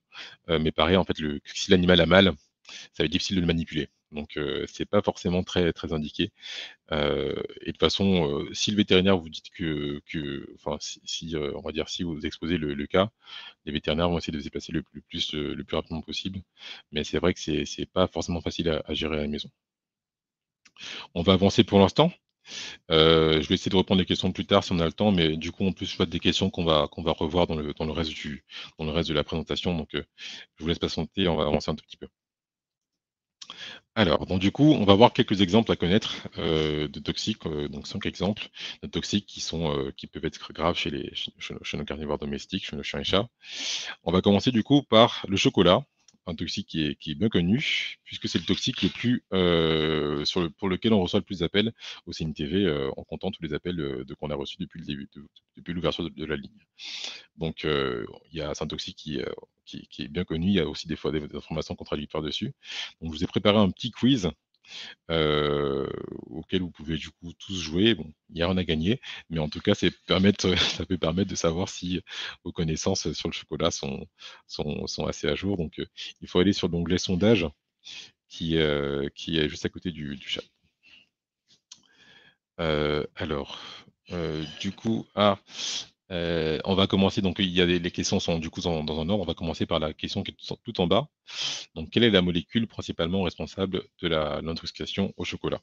mais pareil, en fait, le, si l'animal a mal, ça va être difficile de le manipuler. Donc euh, c'est pas forcément très très indiqué. Et de toute façon, si le vétérinaire vous dit que, enfin si, on va dire si vous exposez le, cas, les vétérinaires vont essayer de se déplacer le, plus le plus rapidement possible. Mais c'est vrai que c'est c'est pas forcément facile à, gérer à la maison. On va avancer pour l'instant. je vais essayer de reprendre les questions plus tard si on a le temps, mais du coup, on peut se des questions qu'on va, va revoir dans le, dans, le reste du, dans le reste de la présentation. Donc, je vous laisse patienter, on va avancer un tout petit peu. Alors, donc du coup, on va voir quelques exemples à connaître euh, de toxiques, euh, donc cinq exemples de toxiques qui sont euh, qui peuvent être graves chez les chez, nos carnivores domestiques, chez nos chiens et chats. On va commencer du coup par le chocolat, un toxique qui est, bien connu, puisque c'est le toxique le plus le, pour lequel on reçoit le plus d'appels au CNTV en comptant tous les appels de, qu'on a reçus depuis le début, depuis l'ouverture de, la ligne. Donc il y a un toxique qui qui, est bien connu. Il y a aussi des fois des, informations contradictoires dessus. Donc, je vous ai préparé un petit quiz euh, auquel vous pouvez du coup tous jouer. Bon, il n'y a gagner, mais en tout cas, (laughs) ça peut permettre de savoir si vos connaissances sur le chocolat sont, assez à jour. Donc, euh, il faut aller sur l'onglet sondage qui, euh, qui est juste à côté du, chat. alors, du coup, ah, euh, on va commencer, donc il y a les questions sont du coup dans, un ordre. On va commencer par la question qui est tout en bas. Donc, quelle est la molécule principalement responsable de l'intoxication au chocolat?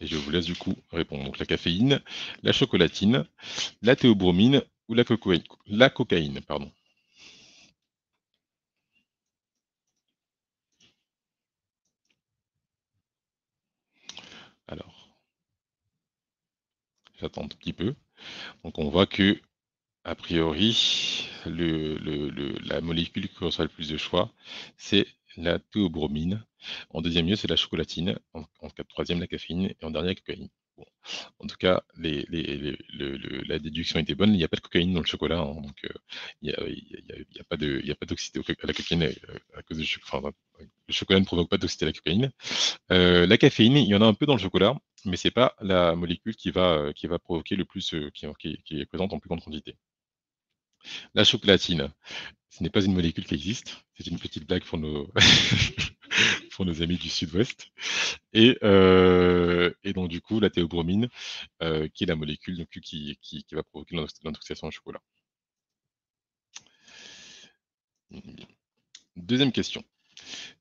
Et je vous laisse du coup répondre. Donc, la caféine, la chocolatine, la théobromine ou la, cocaïne, la cocaïne. Pardon. Un petit peu. Donc on voit que, a priori, la molécule qui reçoit le plus de choix, c'est la théobromine. En deuxième lieu, c'est la chocolatine. En, troisième, la caféine. Et en dernier, la cocaïne. En tout cas, la déduction était bonne. Il n'y a pas de cocaïne dans le chocolat, hein, donc euh, il n'y a, pas à la cocaïne euh, le chocolat ne provoque pas d'oxyde à la cocaïne. Euh, la caféine, il y en a un peu dans le chocolat, mais c'est pas la molécule qui va, qui va provoquer le plus, qui, qui, est présente en plus grande quantité. La chocolatine, ce n'est pas une molécule qui existe. C'est une petite blague pour nos, (laughs) pour nos amis du sud-ouest. Et, euh, et, donc, du coup, la théobromine, euh, qui est la molécule donc, qui, qui va provoquer l'intoxication au chocolat. Deuxième question.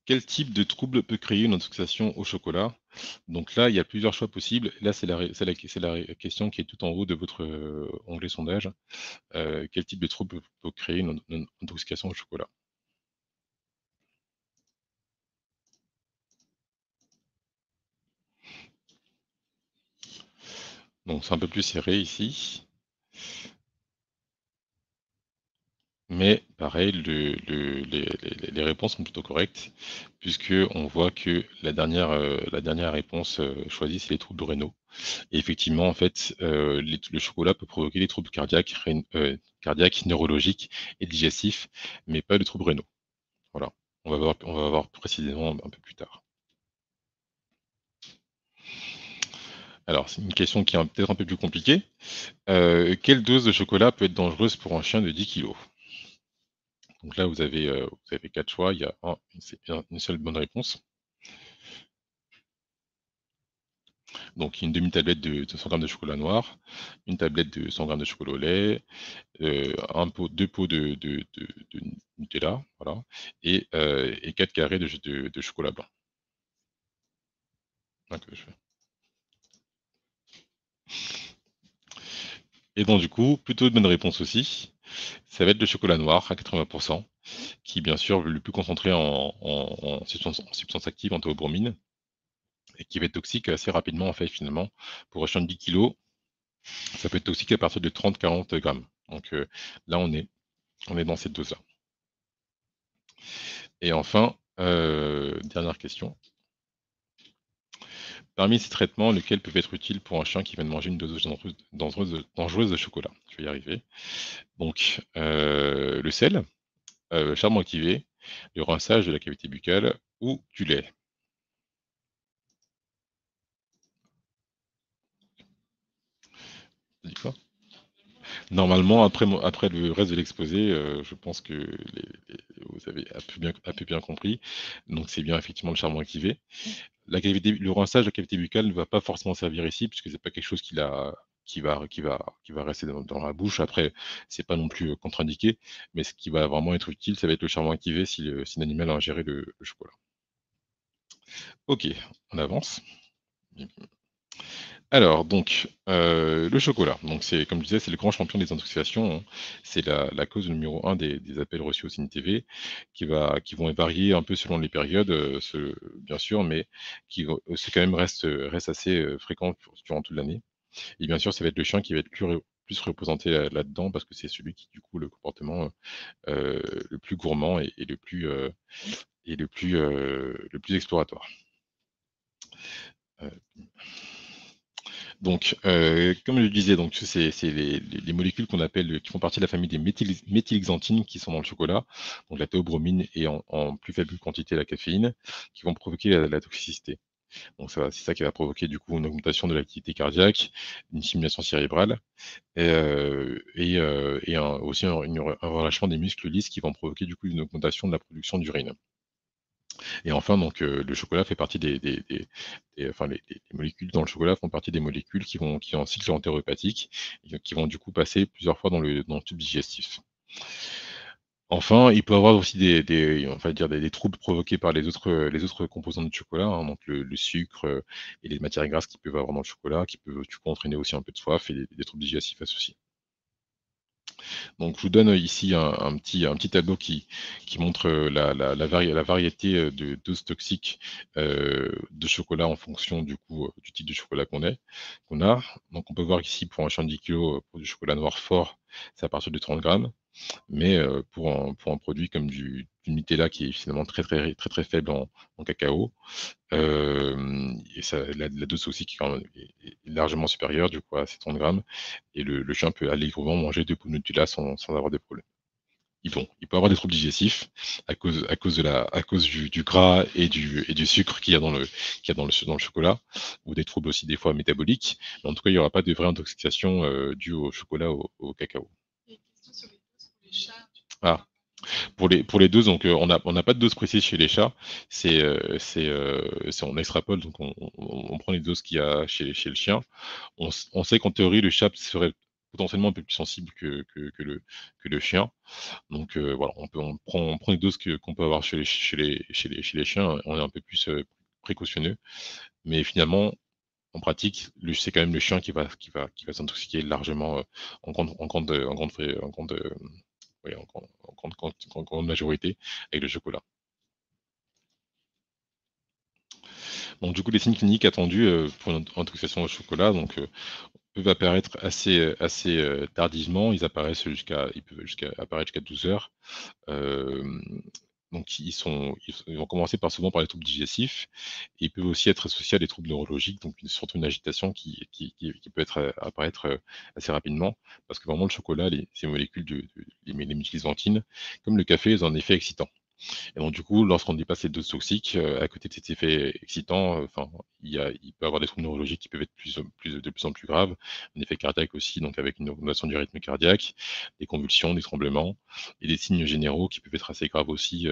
Quel type de trouble peut créer une intoxication au chocolat? Donc là, il y a plusieurs choix possibles. Là, c'est la, question qui est tout en haut de votre euh, onglet sondage. Euh, quel type de trouble peut créer une, intoxication au chocolat? Donc c'est un peu plus serré ici. Mais pareil, les, réponses sont plutôt correctes, puisqu'on voit que la dernière, euh, réponse euh, choisie, c'est les troubles rénaux. Et effectivement, en fait, euh, le chocolat peut provoquer des troubles cardiaques, cardiaques, neurologiques et digestifs, mais pas de troubles rénaux. Voilà, on va voir, on va voir précisément un peu plus tard. Alors, c'est une question qui est peut-être un peu plus compliquée. quelle dose de chocolat peut être dangereuse pour un chien de 10 kg donc là, vous avez, euh, vous avez quatre choix. Il y a une seule bonne réponse. Donc, une demi-tablette de, 100 g de chocolat noir, une tablette de 100 g de chocolat au lait, euh, deux pots de, Nutella, euh, et, quatre carrés de, chocolat blanc. Et donc, du coup, plutôt de bonne réponse aussi ça va être le chocolat noir à 80%, qui bien sûr le plus concentré en, substance, active, en théobromine, et qui va être toxique assez rapidement en fait finalement. Pour un chien de 10 kg, ça peut être toxique à partir de 30-40 grammes. Donc euh, là on est, on est dans cette dose-là. Et enfin, dernière question. Parmi ces traitements, lesquels peuvent être utiles pour un chien qui vient de manger une dose dangereuse, de chocolat? Je vais y arriver. Donc, le sel, le charbon activé, le rinçage de la cavité buccale ou du lait. Normalement, après, après le reste de l'exposé, euh, je pense que vous avez un peu, bien, bien compris. Donc, c'est bien effectivement le charbon activé. Le rinçage de la cavité buccale ne va pas forcément servir ici, puisque c'est pas quelque chose qui, va, rester dans, la bouche. Après, c'est pas non plus euh, contre-indiqué, mais ce qui va vraiment être utile, ça va être le charbon activé si, l'animal a ingéré le chocolat. Ok, on avance. Alors, donc, euh, le chocolat. Donc, c'est, comme je disais, c'est le grand champion des intoxications. Hein. C'est la, cause numéro un des, appels reçus au CineTV, qui, va, qui vont varier un peu selon les périodes, euh, bien sûr, mais qui c'est quand même reste, assez euh, fréquent durant toute l'année. Et bien sûr, ça va être le chien qui va être plus, plus représenté là-dedans, parce que c'est celui qui, du coup, le comportement le plus gourmand et, le plus, et le plus, le plus exploratoire. Donc, euh, comme je le disais, donc c'est les, molécules qu'on appelle, qui font partie de la famille des méthylxanthines qui sont dans le chocolat, donc la théobromine et en, plus faible quantité la caféine, qui vont provoquer la, toxicité. Donc c'est ça qui va provoquer du coup une augmentation de l'activité cardiaque, une stimulation cérébrale et, euh, euh, aussi un, relâchement des muscles lisses qui vont provoquer du coup une augmentation de la production d'urine. Et enfin, donc, euh, le chocolat fait partie des, enfin, les, molécules dans le chocolat font partie des molécules qui vont, qui un cycle entéropathique et qui vont du coup passer plusieurs fois dans le, dans le tube digestif. Enfin, il peut avoir aussi des, des, on va dire des, troubles provoqués par les autres, les autres composants du chocolat, hein, donc le, sucre euh, et les matières grasses qui peuvent avoir dans le chocolat, qui peuvent entraîner aussi un peu de soif et des, troubles digestifs associés. Donc, je vous donne ici un, petit, tableau qui, montre euh, la, variété euh, de doses toxiques euh, de chocolat en fonction du, type de chocolat qu'on qu'on a. Donc, on peut voir ici pour un champ de 10 kg pour du chocolat noir fort, c'est à partir de 30 grammes. Mais pour, un, pour un produit comme du, Nutella qui est finalement très très très faible en, cacao, et ça, la, dose aussi qui est, largement supérieure du coup à 30 grammes, et le, chien peut allègrement manger deux pots de Nutella sans, avoir des problèmes. Il, il peut avoir des troubles digestifs à cause, de la, à cause du, gras et du, sucre qu'il y a, dans le, qu'il dans, le, chocolat, ou des troubles aussi des fois métaboliques. Mais en tout cas, il n'y aura pas de vraie intoxication euh, due au chocolat ou au cacao. Ah. Pour les, pour les doses, donc, euh, on n'a on pas de dose précise chez les chats. C'est, euh, euh, on extrapole, donc on, on, prend les doses qu'il y a chez, chez le chien. On, on sait qu'en théorie, le chat serait potentiellement un peu plus sensible que, que, que le, que le chien. Donc voilà, on, peut, on, prend, on prend les doses qu'on peut avoir chez les, chez, les, chez, les, chez les chiens. On est un peu plus précautionneux. Mais finalement, en pratique, c'est quand même le chien qui va, qui va, qui va s'intoxiquer largement en grande, en en grande, en grande, en, grande, majorité avec le chocolat. Du coup, les signes cliniques attendus pour une intoxication au chocolat donc, peuvent apparaître assez, assez tardivement. Ils apparaissent jusqu'à, peuvent apparaître jusqu'à 12 heures. Donc, ils, sont, ils vont commencer par, souvent par les troubles digestifs. Et ils peuvent aussi être associés à des troubles neurologiques, donc surtout une agitation qui, qui, peut être, euh, apparaître euh, assez rapidement. Parce que vraiment, le chocolat, ces molécules, de, les, les comme le café, ils ont un effet excitant. Et donc, du coup, lorsqu'on dépasse les doses toxiques, euh, à côté de cet effet excitant, euh, il, peut y avoir des troubles neurologiques qui peuvent être de plus en plus graves, un effet cardiaque aussi, donc avec une augmentation du rythme cardiaque, des convulsions, des tremblements, et des signes généraux qui peuvent être assez graves aussi,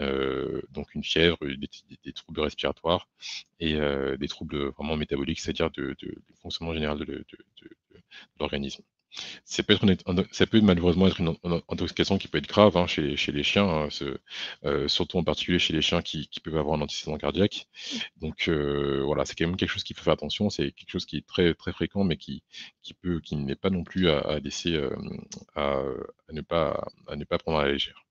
euh, donc une fièvre, des, troubles respiratoires et des troubles vraiment métaboliques, c'est-à-dire du fonctionnement général de l'organisme. Ça peut, être malheureusement être une, intoxication qui peut être grave hein, chez, les chiens, hein, euh, surtout en particulier chez les chiens qui, peuvent avoir un antécédent cardiaque. Donc euh, voilà, c'est quand même quelque chose qu'il faut faire attention. C'est quelque chose qui est très très fréquent, mais qui, n'est pas non plus à, laisser, euh, à, ne pas, prendre à la légère.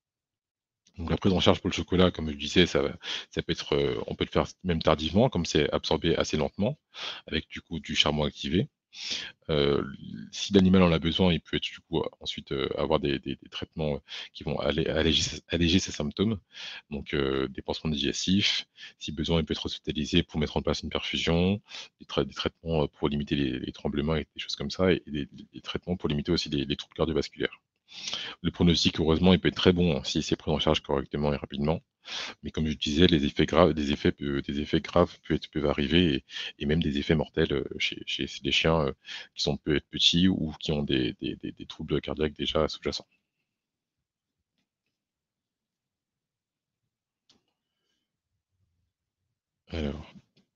Donc la prise en charge pour le chocolat, comme je disais, ça peut être, on peut le faire même tardivement, comme c'est absorbé assez lentement, avec du coup du charbon activé. Si l'animal en a besoin, il peut être, du coup, ensuite avoir des, traitements qui vont alléger, ses symptômes, donc des pansements digestifs. Si besoin, il peut être hospitalisé pour mettre en place une perfusion, des, traitements pour limiter les, tremblements et des choses comme ça, et des, traitements pour limiter aussi les troubles cardiovasculaires. Le pronostic, heureusement, il peut être très bon hein, si c'est pris en charge correctement et rapidement. Mais comme je disais, effets graves, des effets, des effets graves peuvent, arriver et, même des effets mortels euh, chez, les chiens euh, qui sont peut être petits ou qui ont des, des troubles cardiaques déjà sous-jacents. Alors,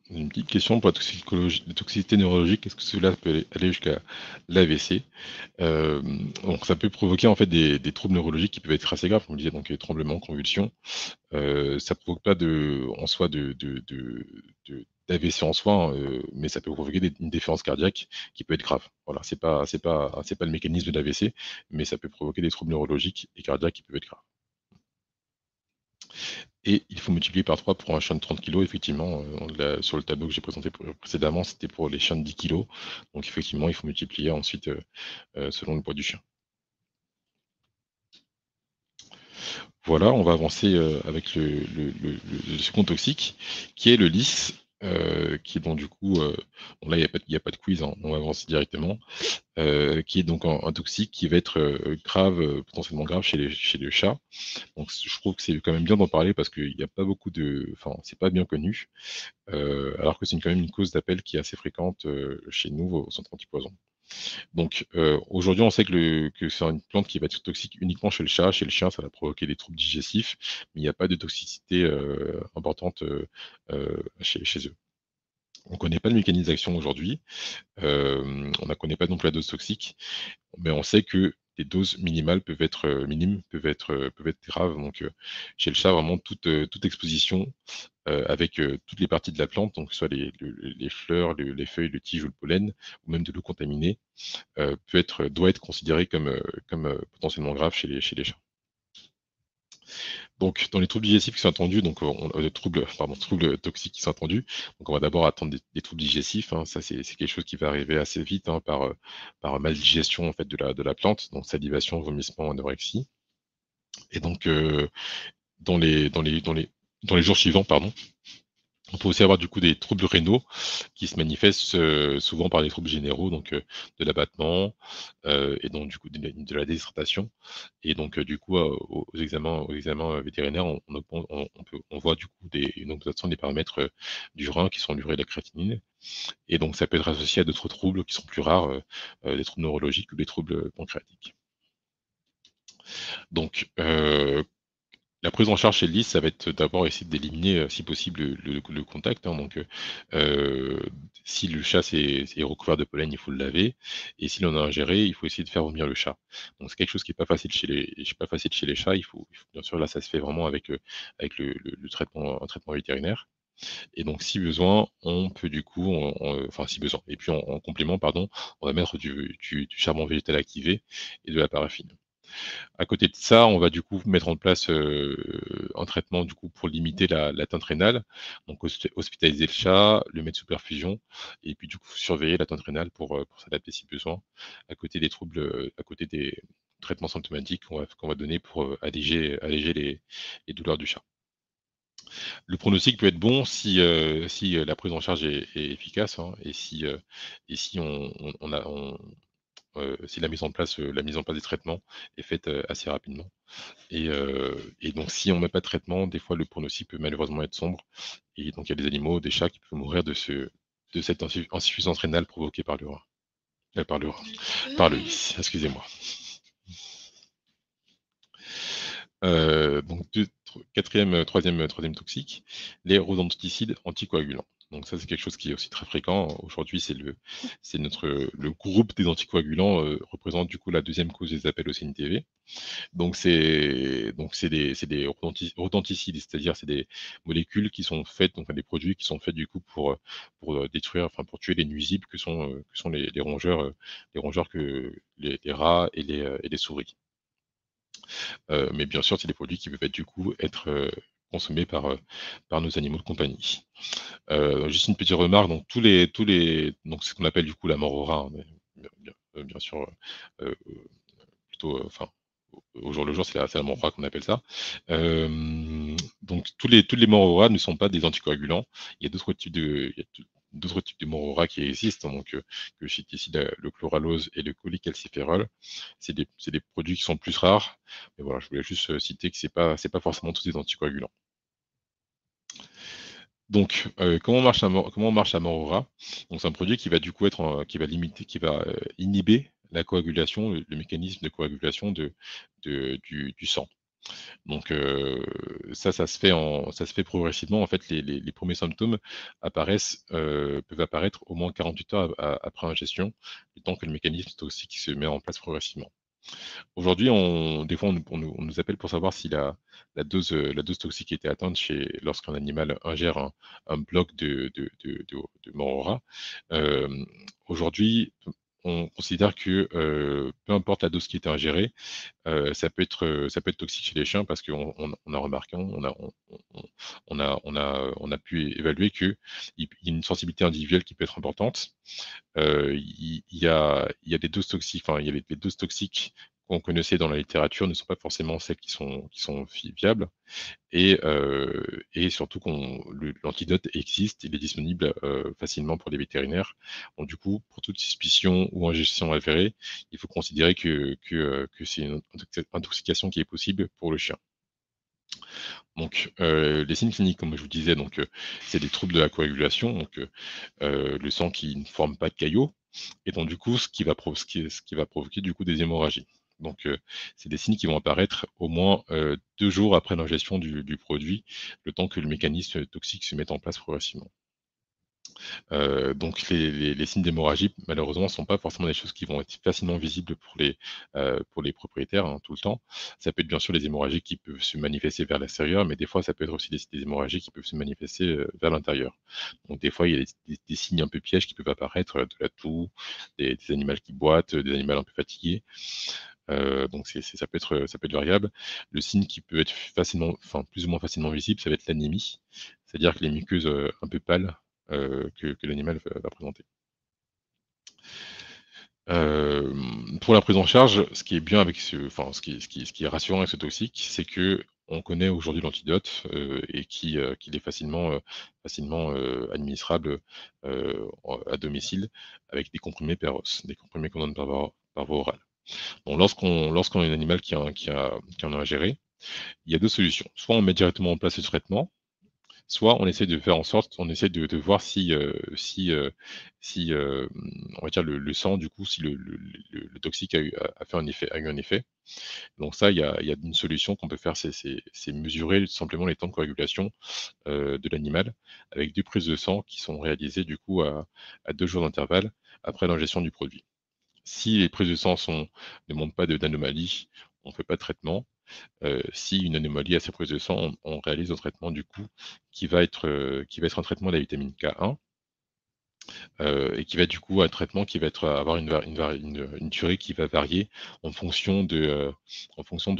une petite question pour la toxicité neurologique, est-ce que cela peut aller jusqu'à l'AVC euh, Ça peut provoquer en fait des, troubles neurologiques qui peuvent être assez graves, comme je disais, donc euh, tremblements, convulsions. Euh, ça ne provoque pas en soi de, d'AVC en soi, hein, mais ça peut provoquer une déférence cardiaque qui peut être grave. Voilà, c'est pas c'est pas c'est pas le mécanisme de l'AVC, mais ça peut provoquer des troubles neurologiques et cardiaques qui peuvent être graves. Et il faut multiplier par 3 pour un chien de 30 kg. Effectivement, euh, sur le tableau que j'ai présenté précédemment, c'était pour les chiens de 10 kg. Donc effectivement, il faut multiplier ensuite euh, euh, selon le poids du chien. Voilà, on va avancer avec le, second toxique, qui est le lys. Euh, qui est donc du coup, euh, là il n'y a, pas de quiz, hein, on va avancer directement, euh, qui est donc un, toxique qui va être grave, potentiellement grave chez les, chez les chats. Donc je trouve que c'est quand même bien d'en parler parce qu'il n'y a pas beaucoup de, enfin c'est pas bien connu, alors que c'est quand même une cause d'appel qui est assez fréquente chez nous au centre antipoison. Donc euh, aujourd'hui, on sait que, c'est une plante qui va être toxique uniquement chez le chat. Chez le chien, ça va provoquer des troubles digestifs, mais il n'y a pas de toxicité euh, importante euh, chez, eux. On ne connaît pas le mécanisme d'action aujourd'hui. on ne connaît pas non plus la dose toxique, mais on sait que les doses minimales peuvent être minimes, peuvent être, peuvent être graves. Donc, chez le chat, vraiment toute, toute exposition avec toutes les parties de la plante, donc soit les, fleurs, les, feuilles, le tige ou le pollen, ou même de l'eau contaminée, peut être, doit être considéré comme, comme potentiellement grave chez les, chez les chats. Donc, dans les troubles digestifs qui sont attendus, donc on, euh, troubles, pardon, troubles toxiques qui sont attendus, on va d'abord attendre des, troubles digestifs. Hein. ça, c'est quelque chose qui va arriver assez vite hein, par, euh, par maldigestion en fait de la, plante, donc salivation, vomissement, anorexie. Et donc, euh, les, les, dans, les, dans les jours suivants, pardon, on peut aussi avoir du coup des troubles rénaux qui se manifestent euh, souvent par des troubles généraux, donc euh, de l'abattement euh, et donc du coup de, la déshydratation. Et donc du coup aux examens, aux examens vétérinaires, on, voit du coup des, une augmentation des paramètres du rein qui sont l'urée et la créatinine. Et donc ça peut être associé à d'autres troubles qui sont plus rares, des troubles neurologiques ou des troubles pancréatiques. Donc, la prise en charge chez le lys, ça va être d'abord essayer d'éliminer, euh, si possible, le, contact. Hein. donc, euh, euh, si le chat est, recouvert de pollen, il faut le laver. Et s'il en a ingéré, il faut essayer de faire vomir le chat. Donc, c'est quelque chose qui n'est pas facile chez les, pas facile chez les chats. Il faut, bien sûr, là, ça se fait vraiment avec, le, traitement, un traitement vétérinaire. Et donc, si besoin, on peut du coup, enfin, si besoin, et puis en, complément, pardon, on va mettre du charbon végétal activé et de la paraffine. À côté de ça, on va du coup mettre en place euh, un traitement du coup pour limiter l'atteinte rénale. Donc hospitaliser le chat, le mettre sous perfusion, et puis du coup surveiller l'atteinte rénale pour, euh, s'adapter si besoin. À côté des troubles, euh, à côté des traitements symptomatiques qu'on va, donner pour alléger, alléger les, douleurs du chat. Le pronostic peut être bon si, la prise en charge est, efficace hein, et si, et si on, a, euh, si la mise en place, euh, la mise en place des traitements est faite euh, assez rapidement. Et, donc, si on met pas de traitement, des fois le pronostic peut malheureusement être sombre. Et donc, il y a des animaux, des chats qui peuvent mourir de, ce, cette insuffisance rénale provoquée par le par le par le excusez-moi. donc, quatrième, troisième, troisième toxique, les rodenticides anticoagulants. Donc ça, c'est quelque chose qui est aussi très fréquent. Aujourd'hui, c'est le, c'est notre, le groupe des anticoagulants euh, représente du coup la deuxième cause des appels au CNTV. Donc c'est, donc c'est des, c'est des rodenticides, c'est-à-dire c'est des molécules qui sont faites, donc des produits qui sont faits du coup pour, pour euh, détruire, enfin pour tuer les nuisibles que sont, euh, que sont les, rongeurs, les rongeurs que les, rats et les, et les souris. mais bien sûr, c'est des produits qui peuvent être du coup être consommés par, par nos animaux de compagnie. juste une petite remarque, donc tous les, tous les, donc ce qu'on appelle du coup la mort au rat, hein, bien, sûr, plutôt, enfin, au jour le jour, c'est la, la mort au qu'on appelle ça. donc tous les, tous les morts au rat ne sont pas des anticoagulants. Il y a d'autres types de, d'autres types de morora qui existent, donc euh, que je cite ici le chloralose et le cholicalciférol. C'est des, des, produits qui sont plus rares, mais voilà, je voulais juste euh, citer que ce n'est pas, pas forcément tous des anticoagulants. Donc, euh, comment marche marche la morora? C'est un produit qui va du coup être, qui va limiter, qui va inhiber la coagulation, le, mécanisme de coagulation de, du, sang. Donc ça, ça se fait en, ça se fait progressivement. En fait, les, premiers symptômes apparaissent, peuvent apparaître au moins 48 heures après ingestion, le temps que le mécanisme toxique se met en place progressivement. Aujourd'hui, des fois, on, nous, appelle pour savoir si la, dose, la dose toxique été atteinte chez, lorsqu'un animal ingère un, bloc de, de, de, Aujourd'hui, on considère que peu importe la dose qui est ingérée, ça, peut être, toxique chez les chiens parce qu'on on, a remarqué, on a, pu évaluer qu'il y a une sensibilité individuelle qui peut être importante. Il y a des doses toxiques qu'on connaissait dans la littérature ne sont pas forcément celles qui sont, qui sont viables. Et, euh, et surtout, l'antidote existe, il est disponible euh, facilement pour les vétérinaires. Donc, du coup, pour toute suspicion ou ingestion avérée, il faut considérer que, que, euh, que c'est une intoxication qui est possible pour le chien. Donc, euh, les signes cliniques, comme je vous disais, donc euh, c'est des troubles de la coagulation, donc euh, le sang qui ne forme pas de caillots, et donc du coup, ce qui va, qui, ce qui va provoquer du coup des hémorragies. Donc, c'est des signes qui vont apparaître au moins deux jours après l'ingestion du, produit, le temps que le mécanisme toxique se mette en place progressivement. donc les, signes d'hémorragie, malheureusement, ne sont pas forcément des choses qui vont être facilement visibles pour les, propriétaires hein, tout le temps. Ça peut être bien sûr les hémorragies qui peuvent se manifester vers l'extérieur, mais des fois, ça peut être aussi des, hémorragies qui peuvent se manifester vers l'intérieur. Donc des fois, il y a des, signes un peu pièges qui peuvent apparaître, de la toux, des, des animaux qui boitent, des animaux un peu fatigués. Euh, donc ça peut être variable. Le signe qui peut être plus ou moins facilement visible, ça va être l'anémie, c'est-à-dire que les muqueuses euh, un peu pâles euh, que, l'animal va, présenter. pour la prise en charge, ce qui est bien avec ce, enfin ce qui, est rassurant avec ce toxique, c'est que on connaît aujourd'hui l'antidote et qui, qu'il est facilement, administrable à domicile avec des comprimés Peros, des comprimés qu'on donne par voie orale. Lorsqu'on a un animal qui, a, qui, en a géré, il y a deux solutions. Soit on met directement en place le traitement, soit on essaie de faire en sorte, on essaie de, voir si, euh, si, euh, euh, on va dire le, sang, du coup, si le, toxique a eu, fait un effet, a eu un effet. Donc ça, il y a, une solution qu'on peut faire, c'est mesurer simplement les temps de coagulation de l'animal avec deux prises de sang qui sont réalisées du coup à deux jours d'intervalle après l'ingestion du produit. Si les prises de sang ne montrent pas d'anomalie, on ne fait pas de traitement. Euh, si une anomalie à ces prises de sang, on, réalise un traitement du coup qui va être, euh, un traitement de la vitamine K1 euh, et qui va du coup un traitement qui va être avoir une, durée qui va varier en fonction de,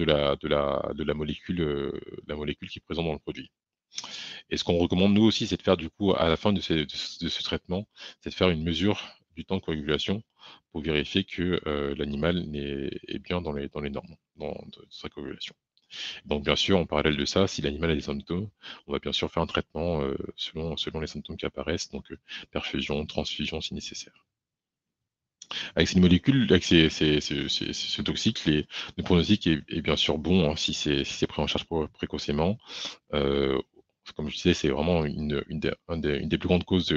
la, molécule, la molécule qui est présente dans le produit. Et ce qu'on recommande nous aussi, c'est de faire du coup à la fin de, de ce traitement, c'est de faire une mesure du temps de coagulation pour vérifier que euh, l'animal est, bien dans les, dans les normes dans, de, sa coagulation. Donc bien sûr, en parallèle de ça, si l'animal a des symptômes, on va bien sûr faire un traitement euh, selon, selon les symptômes qui apparaissent, donc euh, perfusion, transfusion si nécessaire. Avec ces molécules, avec ces, ces, ce toxique, les, le pronostic est, bien sûr bon hein, si c'est si pris en charge précocement. Comme je disais, c'est vraiment une, des, plus grandes causes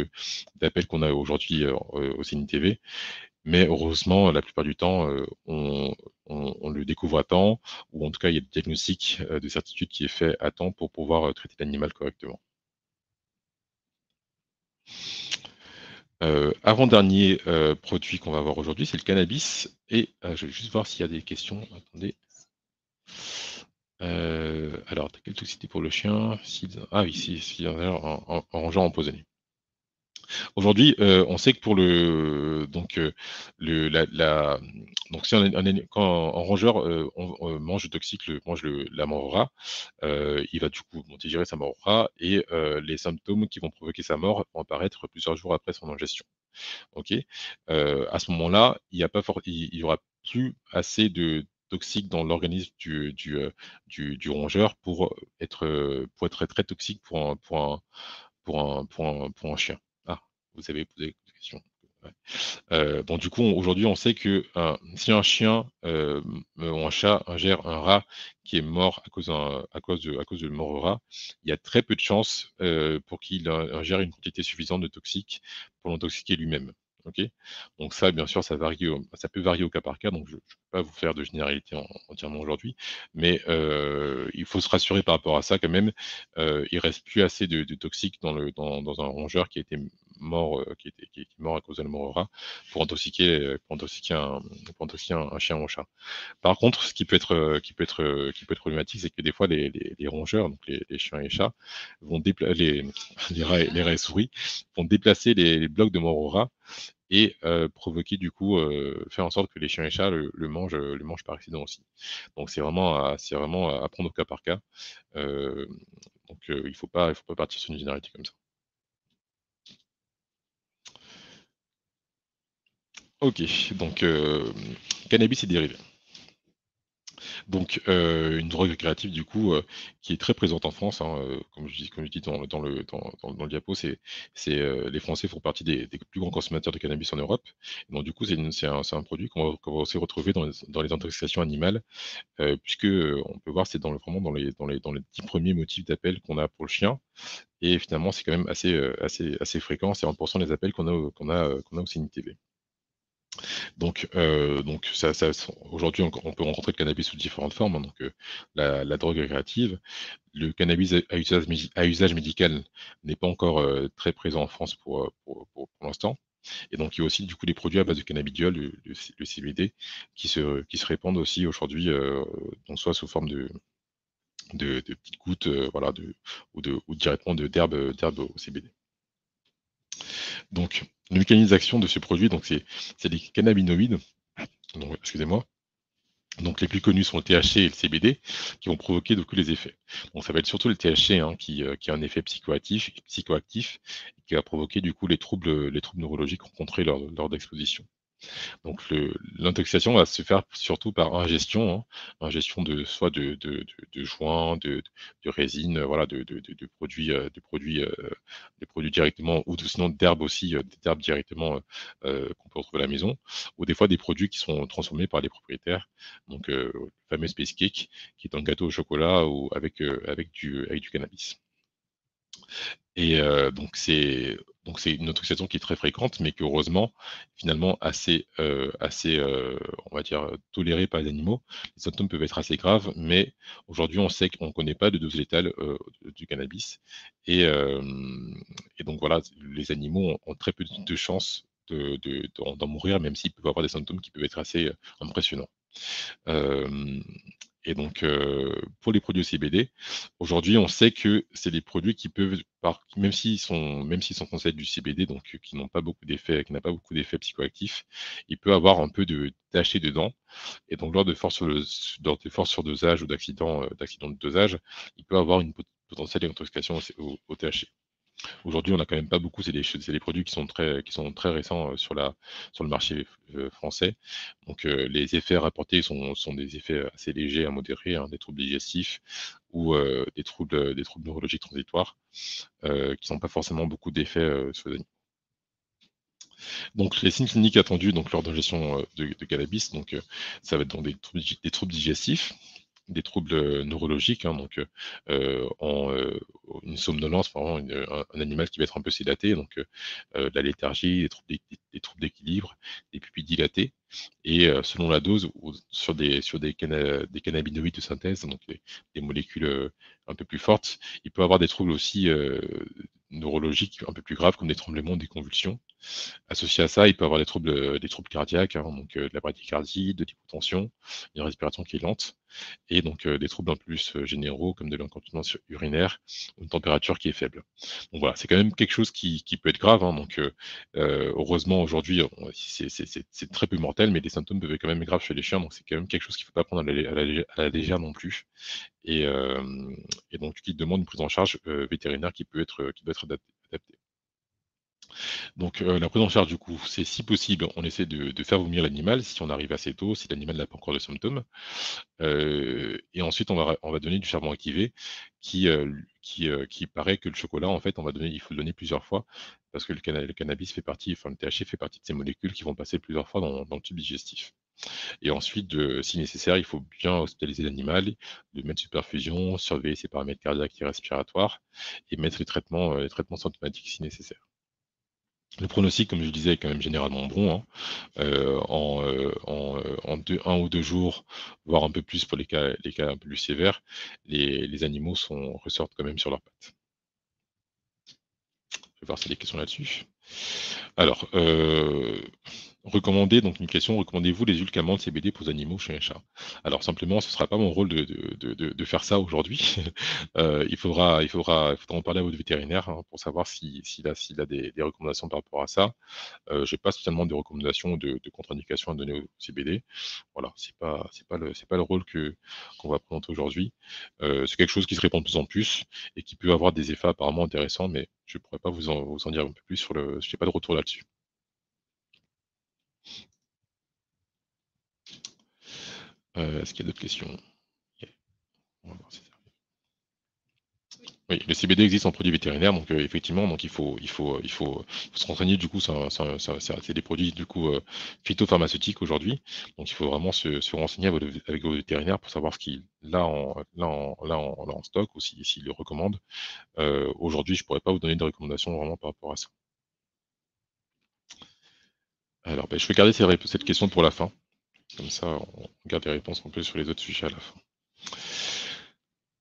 d'appel qu'on a aujourd'hui au CNITV. Mais heureusement, la plupart du temps, euh, on, le découvre à temps, ou en tout cas, il y a le diagnostic euh, de certitude qui est fait à temps pour pouvoir euh, traiter l'animal correctement. Avant-dernier produit qu'on va voir aujourd'hui, c'est le cannabis. Et je vais juste voir s'il y a des questions. Attendez. Alors, quelle toxicité pour le chien Ah oui, si, si, en, en, en empoisonné. Aujourd'hui, euh, on sait que pour le donc euh, le la donc si un un quand un rongeur, heu, on mange le toxique, le mange le la mort heu, il va du coup bon digérer sa mort et heu, les symptômes qui vont provoquer sa mort vont apparaître plusieurs jours après son ingestion. OK? À ce moment-là, il y a pas il y aura plus assez de toxiques dans l'organisme du du, heu, du du rongeur pour, être, pour être très toxique pour un pour un pour un pour un pour un chien. Ah, vous avez posé une question. Donc du coup, aujourd'hui, on sait que, si un chien, ou un chat ingère un rat qui est mort à cause d'un à cause de à cause de mort au rat, il y a très peu de chances, pour qu'il ingère une quantité suffisante de toxiques pour l'intoxiquer lui-même. Donc ça, bien sûr, ça peut varier au cas par cas, donc je ne peux pas vous faire de généralité en entièrement aujourd'hui. Mais heu, il faut se rassurer par rapport à ça quand même. Heu, il reste plus assez de de toxiques dans le dans un rongeur qui a été mort, heu, qui était qui est mort à cause de la mort pour intoxiquer, pour intoxiquer un pour intoxiquer un chien ou un chat. Par contre, ce qui peut être, qui peut être, qui peut être problématique, c'est que des fois les les les rongeurs, donc les les chiens et chats, vont les les rats et les souris vont déplacer les les blocs de mort et provoquer du coup, faire en sorte que les chiens et chats le mangent, le mangent par accident aussi. Donc c'est vraiment c'est vraiment à prendre au cas par cas. Donc il faut pas il faut pas partir sur une généralité comme ça. OK, donc cannabis et dérivés. Donc, heu, une drogue récréative du coup, heu, qui est très présente en France, hein, heu, comme je dis dans le diapo, c'est les Français font partie des plus grands consommateurs de cannabis en Europe. Donc du coup, c'est un produit qu'on va aussi retrouver dans les dans intoxications animales, puisque, on peut voir c'est vraiment dans les dans les dans les 10 premiers motifs d'appel qu'on a pour le chien et finalement c'est quand même assez, assez assez fréquent. C'est 1% des appels qu'on a qu'on a, qu'on a au. Donc, heu, donc aujourd'hui on peut rencontrer le cannabis sous différentes formes, hein, donc, heu, la drogue récréative. Le cannabis à usage médical n'est pas encore, heu, très présent en France pour, l'instant et donc il y a aussi du coup les produits à base de cannabidiol, le le CBD qui se qui se répandent aussi aujourd'hui, donc soit sous forme de de petites gouttes, voilà de ou de ou directement d'herbes au CBD. Donc, le mécanisme de ce produit, donc c'est des cannabinoïdes, donc excusez-moi. Donc les plus connus sont le THC et le CBD qui vont provoquer les effets. Donc ça surtout le THC hein, qui, euh, qui a un effet psychoactif, psychoactif qui va provoquer du coup les troubles, les troubles neurologiques rencontrés lors d'exposition. Donc l'intoxication va se faire surtout par ingestion, hein, ingestion de soit de de de joints, de de résine, voilà, de produits, heu, de produits, directement ou sinon d'herbes aussi, heu, d'herbes directement, qu'on peut retrouver à la maison ou des fois des produits qui sont transformés par les propriétaires. Donc le fameux space cake qui est un gâteau au chocolat ou avec, avec du cannabis. Et heu, donc c'est donc c'est une intoxication qui est très fréquente, mais qui heureusement, finalement assez, heu, assez, heu, on va dire, tolérée par les animaux. Les symptômes peuvent être assez graves, mais aujourd'hui on sait qu'on connaît pas de dose létale, du cannabis et et donc voilà, les animaux ont très peu de chances de de d'en d'en mourir, même s'ils peuvent avoir des symptômes qui peuvent être assez, impressionnants. Et donc, heu, pour les produits au CBD, aujourd'hui, on sait que c'est des produits qui peuvent par même s'ils sont même sont être du CBD, donc qui n'ont pas beaucoup d'effets qui n'a pas beaucoup d'effets psychoactifs, il peut avoir un peu de THC dedans et donc lors de fortes lors de fortes surdosages ou d'accidents, heu, d'accidents de dosage, il peut avoir une potentielle intoxication au au THC. Aujourd'hui, on a quand même pas beaucoup, c'est des produits qui sont très récents, heu, sur le marché, heu, français. Donc, heu, les effets rapportés sont des effets assez légers à modérés, hein, des troubles digestifs ou, des troubles, neurologiques transitoires, qui n'ont pas forcément beaucoup d'effets, sur les animaux. Donc les signes cliniques attendus donc lors d'ingestion, heu, de de cannabis, donc, ça va être troubles des troubles digestifs, des troubles, neurologiques, hein, donc, en, une somnolence, vraiment une, un animal qui va être un peu sédaté, donc, de la léthargie, des troubles d'équilibre, des pupilles dilatées et selon la dose ou sur des sur des canna des cannabinoïdes de synthèse, donc des molécules, un peu plus fortes, il peut avoir des troubles aussi, neurologiques un peu plus graves comme des tremblements, des convulsions. Associé à ça, il peut avoir des troubles, des troubles cardiaques, hein, donc, de la bradycardie, de l'hypotension, une respiration qui est lente et donc des troubles peu plus généraux comme de l'incontinence urinaire ou une température qui est faible. Donc voilà, c'est quand même quelque chose qui, peut être grave. Hein, donc heureusement aujourd'hui c'est très peu mortel, mais les symptômes peuvent être quand même graves chez les chiens, donc c'est quand même quelque chose qu'il ne faut pas prendre à la, légère non plus. Et, donc qui demande une prise en charge vétérinaire qui peut être qui doit être adaptée. Donc la prise en charge du coup, c'est si possible, on essaie de, faire vomir l'animal si on arrive assez tôt, si l'animal n'a pas encore de symptômes. et ensuite, on va, on va donner du charbon activé qui, qui, paraît que le chocolat, en fait, on va donner, il faut le donner plusieurs fois parce que le, cannabis fait partie, enfin le THC fait partie de ces molécules qui vont passer plusieurs fois dans, le tube digestif. Et ensuite, si nécessaire, il faut bien hospitaliser l'animal, de mettre sous perfusion, surveiller ses paramètres cardiaques et respiratoires et mettre les traitements, les traitements symptomatiques si nécessaire. Le pronostic, comme je disais, est quand même généralement bon. Hein. Euh, en, euh, euh, un ou deux jours, voire un peu plus pour les cas, les cas un peu plus sévères, les, animaux sont, ressortent quand même sur leurs pattes. Je vais voir s'il y a des questions là-dessus. Alors, Recommandez, donc une question, recommandez-vous les huiles camantes CBD pour les animaux chez un chat Alors simplement, ce ne sera pas mon rôle de, de, de, de faire ça aujourd'hui. (laughs) euh, il, faudra, il, faudra, il en parler à votre vétérinaire hein, pour savoir s'il si, si a, a des, recommandations par rapport à ça. Euh, je n'ai pas spécialement de recommandations de, de contre-indications à donner au CBD. Voilà, ce n'est pas, le, rôle qu'on va présenter aujourd'hui. Euh, c'est quelque chose qui se répand de plus en plus et qui peut avoir des effets apparemment intéressants, mais je ne pourrais pas vous vous en dire un peu plus sur le... Je n'ai pas de retour là-dessus. Euh, est-ce qu'il y a d'autres questions? Oui, le CBD existe en produit vétérinaire, donc euh, effectivement, donc il faut, il faut, il faut, se renseigner. Du coup, c'est des produits du coup euh, phytopharmaceutiques aujourd'hui, donc il faut vraiment se, renseigner avec vos vétérinaires pour savoir ce qu'il a en, là en, là en, stock ou s'il le recommande. aujourd'hui, je pourrais pas vous donner de recommandations vraiment par rapport à ça. Alors, ben, je vais garder cette question pour la fin. Comme ça, on garde les réponses un peu sur les autres sujets à la fin.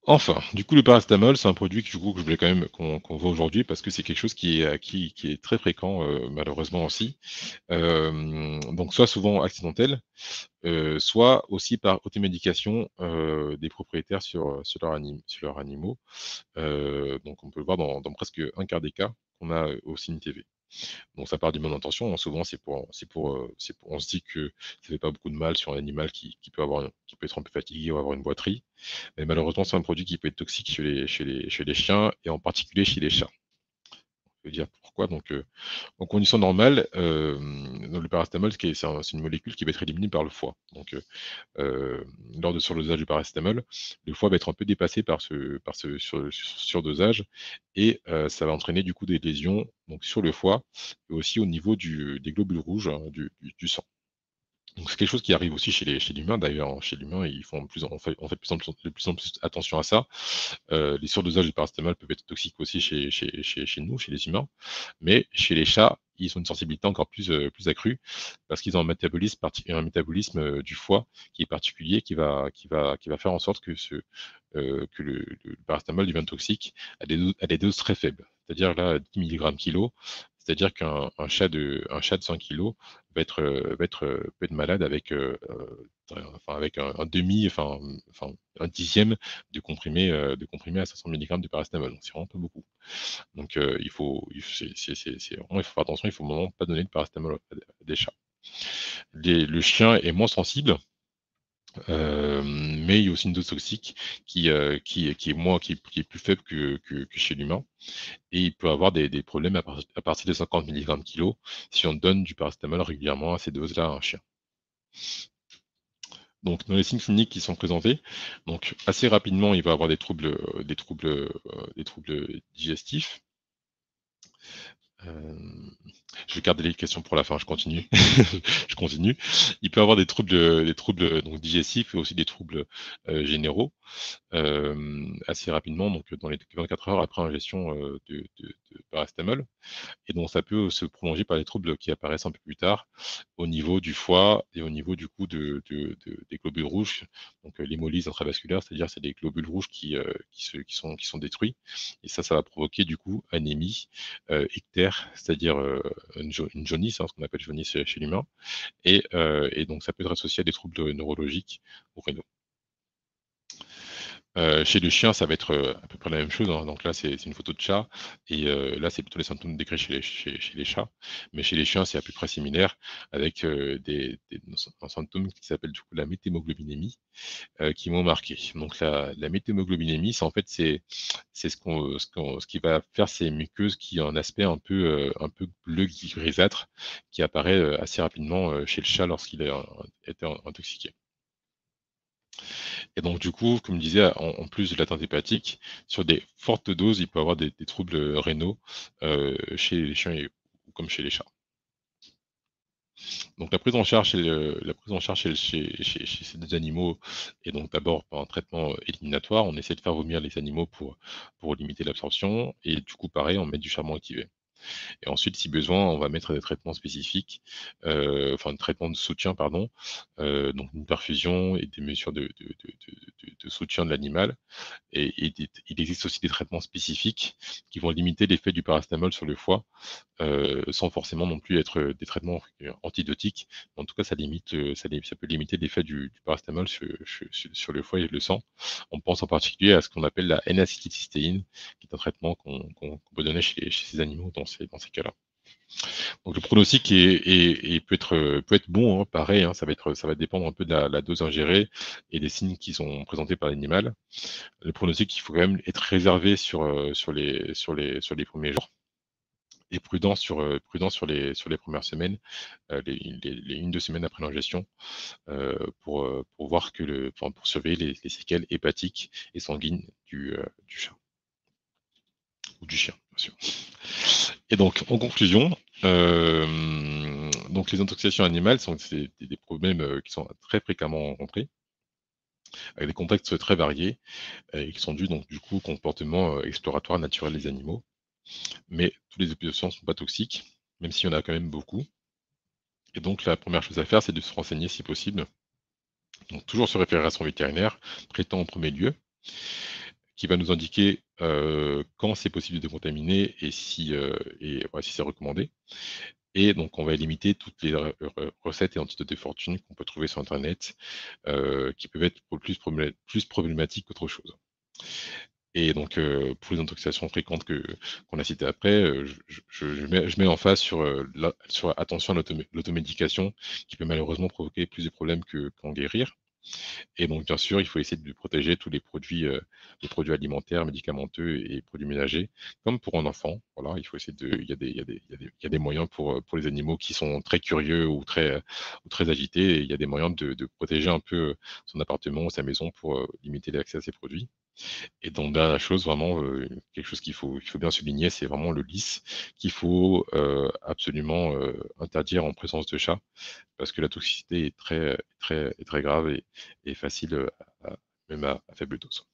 Enfin, du coup, le paracétamol, c'est un produit que, du coup, je voulais quand même qu'on voit aujourd'hui parce que c'est quelque chose qui est, très fréquent, euh, malheureusement aussi. Euh, donc, soit souvent accidentel, euh, soit aussi par automédication des propriétaires sur, sur, leur sur leurs animaux. donc, on peut le voir dans, dans, presque un quart des cas qu'on a au CIN TV. Donc ça part d'une bonne intention. Hein. Souvent, c'est pour, c'est pour, euh, c'est pour, on se dit que ça fait pas beaucoup de mal sur un animal qui, qui, peut avoir, qui peut être un peu fatigué ou avoir une boiterie. Mais malheureusement, c'est un produit qui peut être toxique chez les, chez les, chez les chiens et en particulier chez les chats. Dire pourquoi. Donc, euh, en conditions normales, euh, le paracétamol, c'est une molécule qui va être éliminée par le foie. Donc, euh, lors de surdosage du paracétamol, le foie va être un peu dépassé par ce, par ce surdosage et ça va entraîner du coup des lésions donc, sur le foie et aussi au niveau du, des globules rouges hein, du, sang. C'est quelque chose qui arrive aussi chez les chez l'humain. D'ailleurs, chez l'humain, ils font on fait, plus en plus, de plus en plus attention à ça. Euh, les surdosages de paracétamol peuvent être toxiques aussi chez, chez, chez, chez, nous, chez les humains. Mais chez les chats, ils ont une sensibilité encore plus, euh, plus accrue parce qu'ils ont un métabolisme, un métabolisme euh, du foie qui est particulier, qui va, qui va, qui va faire en sorte que, ce, que le, le, paracétamol devient toxique à des, à des doses très faibles. C'est-à-dire là, 10 mg kg, c'est-à-dire qu'un chat de un chat de 100 kg va être va être peut être malade avec euh, euh, enfin avec un, demi enfin enfin un dixième de comprimé de comprimé à 500 mg de paracétamol. Donc c'est vraiment pas beaucoup. Donc euh, il faut il il faut faire attention, il faut vraiment pas donner de paracétamol à des chats. Le chien est moins sensible euh, mais il y a aussi une dose toxique qui, euh, est, moins, qui, est plus faible que, chez l'humain. Et il peut avoir des, problèmes à, partir de 50 mg kg si on donne du paracétamol régulièrement à ces doses-là à un chien. Donc, dans les signes cliniques qui sont présentés, donc assez rapidement, il va avoir des troubles, troubles, des troubles digestifs. Euh, je vais garder les questions pour la fin, je continue. (laughs) je continue. Il peut avoir des troubles, des troubles donc, digestifs et aussi des troubles euh, généraux euh, assez rapidement, donc dans les 24 heures après ingestion euh, de, de. Et donc ça peut se prolonger par des troubles qui apparaissent un peu plus tard au niveau du foie et au niveau du coup de, des globules rouges, donc l'hémolyse intravasculaire, c'est-à-dire c'est des globules rouges qui, qui, se, qui, sont, qui sont détruits. Et ça, ça va provoquer du coup anémie, ictère, c'est-à-dire une, jaunisse, hein, ce qu'on appelle jaunisse chez, l'humain. Et, et, donc, ça peut être associé à des troubles neurologiques ou rénaux. Euh, chez le chien, ça va être euh, à peu près la même chose. Hein. Donc là, c'est une photo de chat. Et euh, là, c'est plutôt les symptômes décrits chez les, chats. Mais chez les chiens, c'est à peu près similaire avec des, des, symptômes qui s'appellent du coup la méthémoglobinémie qui m'ont marqué. Donc la, méthémoglobinémie, c'est en fait c'est ce, qui va faire ces muqueuses qui ont un aspect un peu un peu bleu grisâtre qui apparaît assez rapidement chez le chat lorsqu'il a été intoxiqué. Et donc, du coup, comme je disais, en, plus de l'atteinte hépatique, sur des fortes doses, il peut y avoir des, troubles rénaux euh, chez les chiens comme chez les chats. Donc la prise en charge, la en charge chez, ces deux animaux est donc d'abord par un traitement éliminatoire. On essaie de faire vomir les animaux pour limiter l'absorption. Et du coup, pareil, on met du charbon activé. Et ensuite, si besoin, on va mettre des traitements spécifiques, euh, enfin, un traitement de soutien, pardon, euh, donc une perfusion et des mesures de, soutien de l'animal. Et, il existe aussi des traitements spécifiques qui vont limiter l'effet du paracétamol sur le foie, euh, sans forcément non plus être des traitements antidotiques. En tout cas, ça limite, ça, peut limiter l'effet du, paracétamol sur, le foie et le sang. On pense en particulier à ce qu'on appelle la N-acétylcystéine, qui est un traitement qu'on peut donner chez, ces animaux dans ces cas-là. Donc le pronostic est, peut, être, peut être bon, hein, pareil, hein, ça, va être, ça va dépendre un peu de la, dose ingérée et des signes qui sont présentés par l'animal. Le pronostic, il faut quand même être réservé sur, euh, sur, les, sur, les, sur les premiers jours et prudent sur, euh, prudent sur, les, sur les premières semaines, euh, les, les, une, deux semaines après l'ingestion, pour, pour voir que pour surveiller les, séquelles hépatiques et sanguines du, du chat ou du chien, Et donc, en conclusion, euh, donc les intoxications animales sont des, problèmes euh, qui sont très fréquemment rencontrés, avec des contextes très variés, et qui sont dus donc du coup au comportement euh, exploratoire naturel des animaux. Mais toutes les opérations ne sont pas toxiques, même s'il y en a quand même beaucoup. Et donc la première chose à faire, c'est de se renseigner si possible. Donc toujours se référer à son vétérinaire, traitant en premier lieu qui va nous indiquer euh, quand c'est possible de contaminer et si, euh, si c'est recommandé. Et donc, on va limiter toutes les recettes et antidotes de fortune qu'on peut trouver sur Internet, euh, qui peuvent être plus, problématiques qu'autre chose. Et donc, pour les intoxications fréquentes que, qu'on a citées après, je, mets, en face sur, attention à l'automédication, qui peut malheureusement provoquer plus de problèmes que, qu'en guérir. Et donc, bien sûr, il faut essayer de protéger tous les produits, euh, produits alimentaires, médicamenteux et produits ménagers, comme pour un enfant. Il faut essayer. Il y a des, moyens pour, euh, pour les animaux qui sont très curieux ou très, très agités. Il y a des moyens de, de protéger un peu son appartement ou sa maison pour euh, limiter l'accès à ces produits. Et donc, la chose, vraiment, euh, quelque chose qu'il faut, il faut bien souligner, c'est vraiment le lisse qu'il faut euh, absolument euh, interdire en présence de chat, parce que la toxicité est très, très, très grave et, facile, même à, faible dose.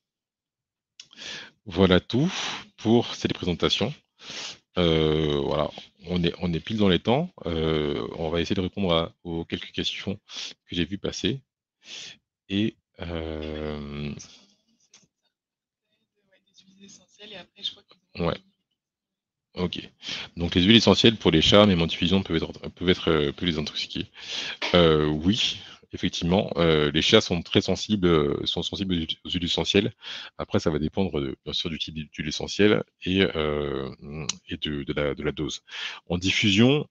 Voilà tout pour cette présentation. voilà, on est, on est pile dans les temps. on va essayer de répondre aux quelques questions que j'ai vues passer. Et Ouais. Ok. Donc les huiles essentielles pour les chats, même en diffusion, peuvent être, peuvent être euh, peuvent les intoxiquer. Euh, oui, effectivement, euh, les chats sont très sensibles, sont sensibles aux huiles essentielles. Après, ça va dépendre bien sûr du type d'huile essentielle et, et de, de, la, de, la, dose. En diffusion,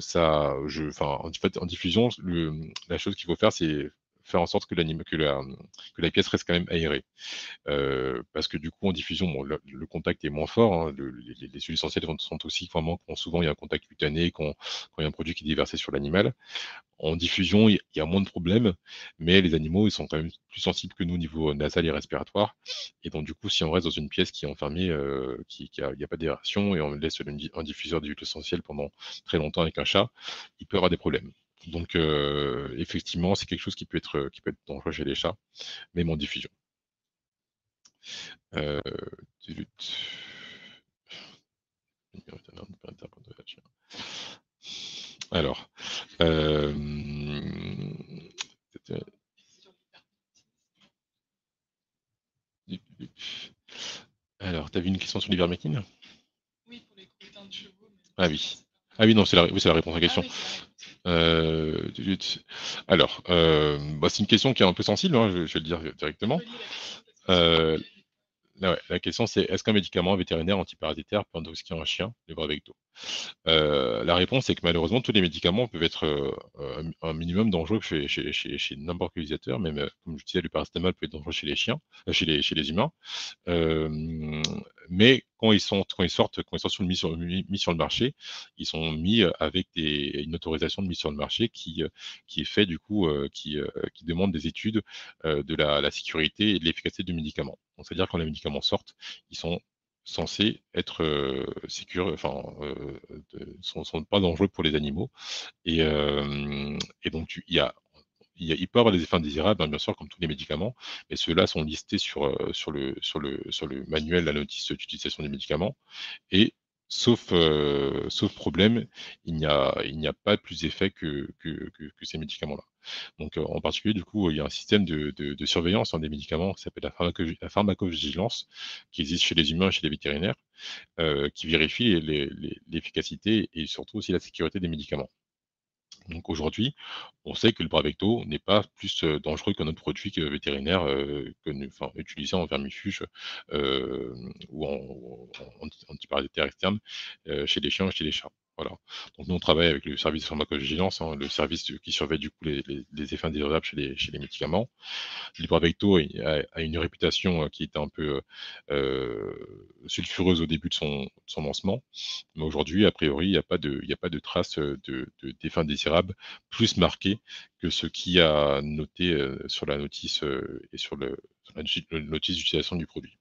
ça, je, en, fait, en diffusion, le, la chose qu'il faut faire, c'est faire en sorte que, la, pièce reste quand même aérée. Euh, parce que du coup, en diffusion, le, contact est moins fort. Hein, les, huiles essentielles sont aussi vraiment quand souvent il y a un contact cutané, quand, il y a un produit qui est déversé sur l'animal. En diffusion, il y a moins de problèmes, mais les animaux, ils sont quand même plus sensibles que nous au niveau nasal et respiratoire. Et donc, du coup, si on reste dans une pièce qui est enfermée, euh, qui, n'y a, pas d'aération, et on laisse un diffuseur d'huile essentielle pendant très longtemps avec un chat, il peut y avoir des problèmes. Donc, euh, effectivement, c'est quelque chose qui peut, être, qui peut être dangereux chez les chats, même en diffusion. Euh, alors, euh, alors, tu vu une question sur l'ivermectine? Oui, pour les croûtins de chevaux. Ah oui. Ah oui, non, c'est la, oui, la réponse à la question. Ah euh, alors, euh, bah, c'est une question qui est un peu sensible, hein, je, vais le dire directement. Euh, la question c'est est-ce qu'un médicament vétérinaire antiparasitaire peut intoxiquer un chien, le bravecto euh, La réponse est que malheureusement tous les médicaments peuvent être euh, un minimum dangereux chez, chez, n'importe quel utilisateur, même comme je disais, le paracétamol peut être dangereux chez les chiens, chez, les, chez les humains. mais quand ils quand ils sortent quand ils mis sur, mis, sur le marché, ils sont mis avec une autorisation de mise sur le marché qui qui est fait du coup qui qui demande des études de la, la sécurité et de l'efficacité du médicament. C'est-à-dire quand les médicaments sortent, ils sont censés être euh, enfin, euh, sont, pas dangereux pour les animaux. Et, et donc il y a avoir des effets indésirables, hein, bien sûr, comme tous les médicaments, mais ceux-là sont listés sur, euh, le, manuel, la notice d'utilisation des médicaments. Et sauf, euh, problème, il n'y a, pas plus d'effet que, ces médicaments-là. Donc, en particulier, du coup, il y a un système de, surveillance des médicaments qui s'appelle la, pharmacovigilance, qui existe chez les humains et chez les vétérinaires, qui vérifie l'efficacité et surtout aussi la sécurité des médicaments. Donc aujourd'hui, on sait que le Bravecto n'est pas plus dangereux qu'un autre produit vétérinaire utilisé en vermifuge ou en, antiparasitaire externe chez les chiens et chez les chats. Donc nous on travaille avec le service de pharmacovigilance, hein, le service qui surveille du coup les, effets indésirables chez les, médicaments. Libravecto a, a, une réputation euh, qui était un peu euh, euh, sulfureuse au début de son, lancement, mais aujourd'hui a priori il n'y a pas de, a pas de traces de, d'effets indésirables plus marqués que ce qui a noté sur la notice et sur, la notice d'utilisation du produit.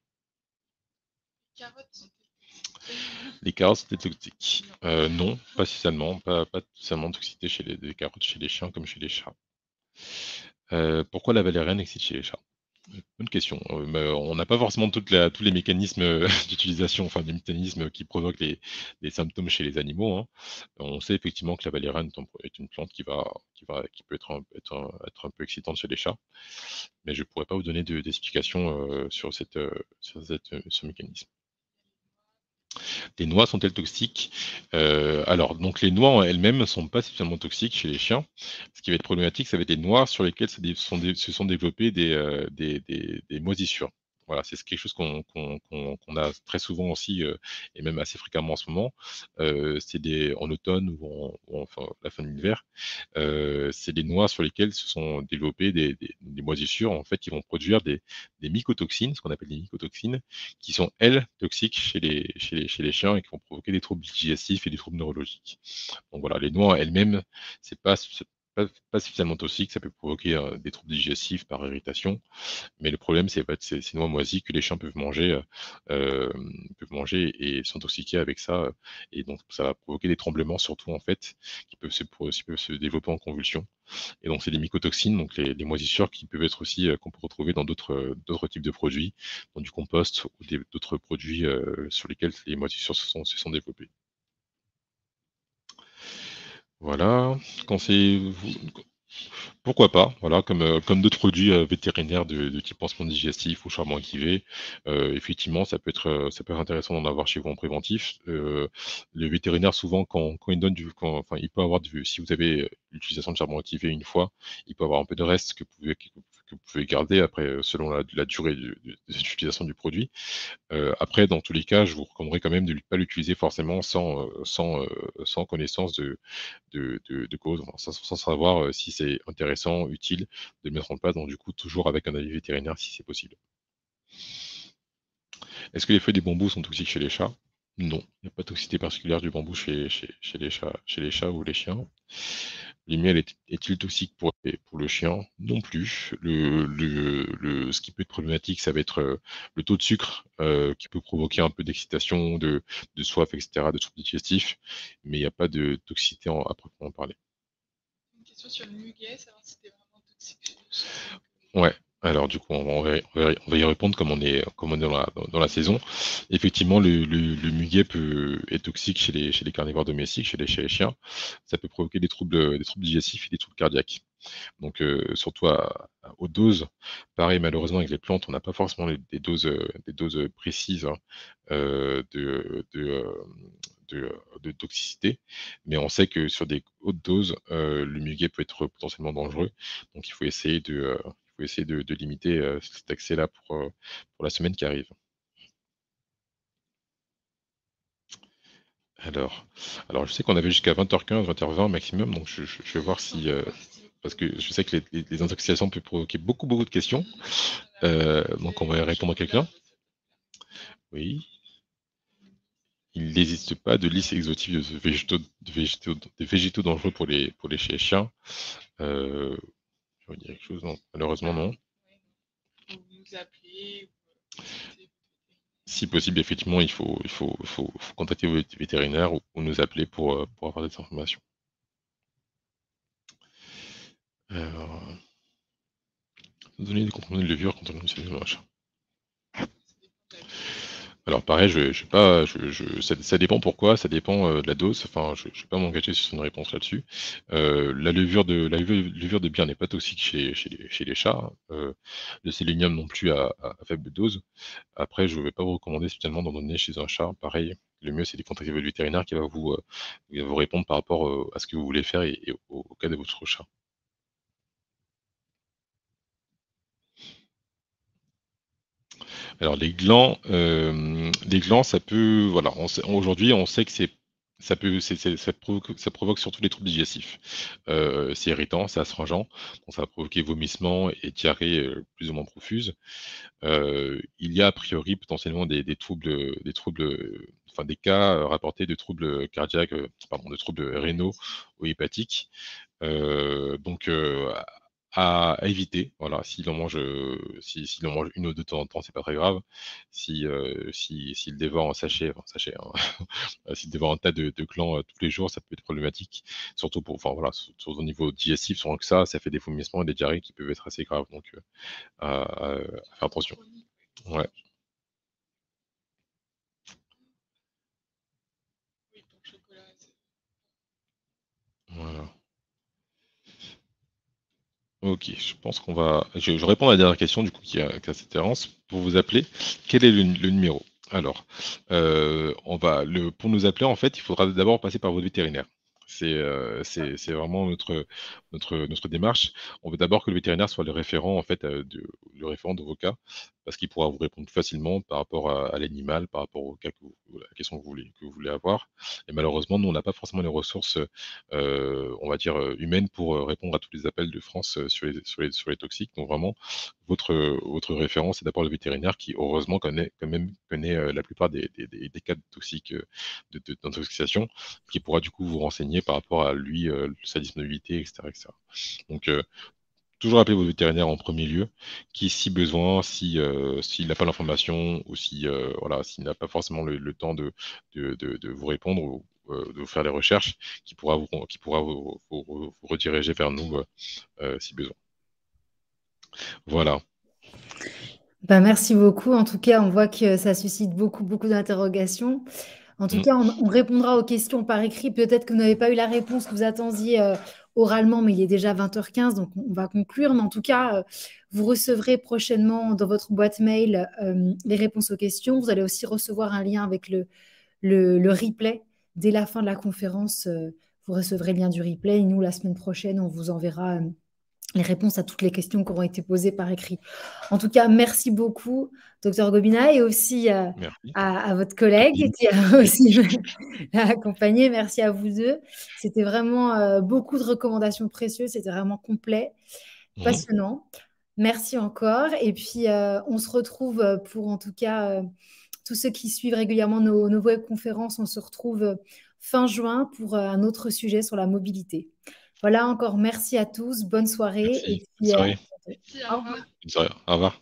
Les carottes sont toxiques euh, Non, pas spécialement. Pas, pas chez les, carottes chez les chiens comme chez les chats. Euh, pourquoi la valériane excite chez les chats? Bonne question. Euh, on n'a pas forcément tous les mécanismes (laughs) d'utilisation, enfin des mécanismes qui provoquent les, symptômes chez les animaux. Hein. On sait effectivement que la valériane est une plante qui, peut être un, peu excitante chez les chats, mais je ne pourrais pas vous donner d'explication sur ce mécanisme. Les noix sont-elles toxiques euh, Alors, donc les noix en elles-mêmes ne sont pas suffisamment toxiques chez les chiens. Ce qui va être problématique, ça va être les noix sur lesquelles se sont, développées euh, des moisissures. Voilà, c'est quelque chose qu'on a très souvent aussi, et même assez fréquemment en ce moment. C'est des en automne ou, en, la fin de l'hiver. C'est des noix sur lesquelles se sont développées des, moisissures en fait qui vont produire des, mycotoxines, ce qu'on appelle des mycotoxines, qui sont elles toxiques chez les, chez les, chez les chiens et qui vont provoquer des troubles digestifs et des troubles neurologiques. Donc voilà, les noix elles-mêmes, c'est pas pas, suffisamment toxique, ça peut provoquer euh, des troubles digestifs par irritation. Mais le problème, c'est ces, ces noix moisies que les chiens peuvent manger, euh, euh, peuvent manger et s'intoxiquer avec ça. Et donc, ça va provoquer des tremblements, surtout en fait, qui peuvent se, développer en convulsion. Et donc, c'est des mycotoxines, donc les, moisissures qui peuvent être aussi, qu'on peut retrouver dans d'autres types de produits, dans du compost ou d'autres produits sur lesquels les moisissures se sont développées. Voilà, pourquoi pas, voilà, comme, euh, comme d'autres produits euh, vétérinaires de, type pansement digestif ou charbon activé, euh, effectivement, ça peut être, ça peut être intéressant d'en avoir chez vous en préventif. le vétérinaire, souvent, quand, quand il donne du, enfin, il peut avoir du, si vous avez l'utilisation de charbon activé une fois, il peut avoir un peu de reste que vous pouvez, pouvez garder après euh, selon la, durée de, l'utilisation du produit. Euh, après, dans tous les cas, je vous recommanderais quand même de ne pas l'utiliser forcément sans, euh, sans, sans connaissance de, de, de cause, sans, savoir si c'est intéressant, utile de le mettre en place, donc du coup toujours avec un avis vétérinaire si c'est possible. Est-ce que les feuilles des bambous sont toxiques chez les chats? Non, il n'y a pas de toxicité particulière du bambou chez, chez, les chats, chez les chats ou les chiens. Le miel est-il toxique pour, pour le chien Non plus. Le, ce qui peut être problématique, ça va être euh, le taux de sucre euh, qui peut provoquer un peu d'excitation, de, soif, etc., de troubles digestifs, mais il n'y a pas de toxicité à proprement parler. Une question sur le muguet, savoir si c'était vraiment toxique chez le chien. Ouais, alors du coup, on va, y répondre comme on est, comme on est dans, la, saison. Effectivement, le, muguet peut être toxique chez les, carnivores domestiques, chez les, chiens. Ça peut provoquer des troubles, digestifs et des troubles cardiaques. Donc euh, surtout à, aux doses, pareil malheureusement avec les plantes, on n'a pas forcément des doses, précises hein, euh, de, de, toxicité, mais on sait que sur des hautes doses, euh, le muguet peut être potentiellement dangereux. Donc il faut essayer de essayer de, limiter cet accès-là pour, pour la semaine qui arrive. Alors, alors je sais qu'on avait jusqu'à 20h15, 20h20 maximum, donc je, vais voir si... parce que je sais que les, intoxications peuvent provoquer beaucoup, beaucoup de questions. donc on va répondre à quelqu'un. Oui. Il n'existe pas de liste exotique de végétaux, de végétaux, végétaux dangereux pour les, pour les chiens. Euh, dire quelque chose, non. Malheureusement, non. Si possible, effectivement, il faut, il faut, faut, contacter vos vétérinaires ou, nous appeler pour, euh, pour avoir des informations. Alors, donner des comprimés de levure quand on utilise le machin. Alors pareil, je, je pas, je, ça, dépend pourquoi, ça dépend euh, de la dose. Enfin, je ne vais pas m'engager sur une réponse là-dessus. Euh, la levure de bière n'est pas toxique chez, les, chats. Euh, le sélénium non plus à, faible dose. Après, je ne vais pas vous recommander spécialement d'en donner chez un chat. Pareil, le mieux c'est de contacter votre vétérinaire qui va vous répondre par rapport à ce que vous voulez faire et, au cas de votre chat. Alors les glands, euh, les glands, ça peut, voilà, aujourd'hui on sait que c'est ça peut, ça, provoque, surtout les troubles digestifs. Euh, c'est irritant, c'est astringent, donc ça va provoquer vomissements et diarrhée euh, plus ou moins profuses. il y a a priori potentiellement des, troubles, des troubles, enfin des cas rapportés de troubles cardiaques, pardon, de troubles rénaux ou hépatiques. donc à, éviter. Voilà, s'il en mange, euh, si, s'il en mange une ou deux de temps en temps, c'est pas très grave. Si, euh, si, s'il dévore un sachet, enfin sachet, hein, (laughs) s'il dévore un tas de, de clans euh, tous les jours, ça peut être problématique. Surtout pour, enfin voilà, sur, au niveau digestif, sans que ça, ça fait des vomissements et des diarrhées qui peuvent être assez graves. Donc, à, à, faire attention. Ouais. Ok, je pense qu'on va. Je, réponds à la dernière question du coup qui a, cette errance. Pour vous appeler, quel est le, numéro? Alors, euh, on va pour nous appeler en fait, il faudra d'abord passer par votre vétérinaire. Euh, c'est vraiment notre, notre, notre démarche. On veut d'abord que le vétérinaire soit le référent, en fait, euh, le référent de vos cas, parce qu'il pourra vous répondre facilement par rapport à, l'animal, par rapport au cas que la question que vous voulez, que vous voulez avoir. Et malheureusement, nous, on n'a pas forcément les ressources, euh, on va dire, humaines pour répondre à tous les appels de France sur les, sur les, sur les toxiques. Donc vraiment, votre, votre référence, c'est d'abord le vétérinaire qui, heureusement, connaît quand même connaît la plupart des, des, des, cas de toxiques, d'intoxication, qui pourra du coup vous renseigner par rapport à lui, sa disponibilité, etc. Donc, toujours appeler vos vétérinaires en premier lieu, qui, si besoin, si euh, s'il n'a pas l'information ou si euh, voilà, s'il n'a pas forcément le, temps de, de, vous répondre ou euh, de vous faire des recherches, qui pourra vous, qui pourra vous, rediriger vers nous si besoin. Voilà. Ben, merci beaucoup. En tout cas, on voit que ça suscite beaucoup, beaucoup d'interrogations. En tout mm. cas, on, répondra aux questions par écrit. Peut-être que vous n'avez pas eu la réponse que vous attendiez oralement, mais il est déjà 20h15, donc on va conclure. Mais en tout cas, euh, vous recevrez prochainement dans votre boîte mail euh, les réponses aux questions. Vous allez aussi recevoir un lien avec le, le, replay. Dès la fin de la conférence, euh, vous recevrez le lien du replay. Et nous, la semaine prochaine, on vous enverra les réponses à toutes les questions qui auront été posées par écrit. En tout cas, merci beaucoup, docteur Gobina, et aussi euh, à, votre collègue qui a aussi accompagné. Merci à vous deux. C'était vraiment euh, beaucoup de recommandations précieuses. C'était vraiment complet, passionnant. Merci encore. Et puis, euh, on se retrouve pour, en tout cas, tous ceux qui suivent régulièrement nos, nos webconférences, on se retrouve fin juin pour un autre sujet sur la mobilité. Voilà, encore merci à tous. Bonne soirée. Et puis, euh, au revoir. Au revoir.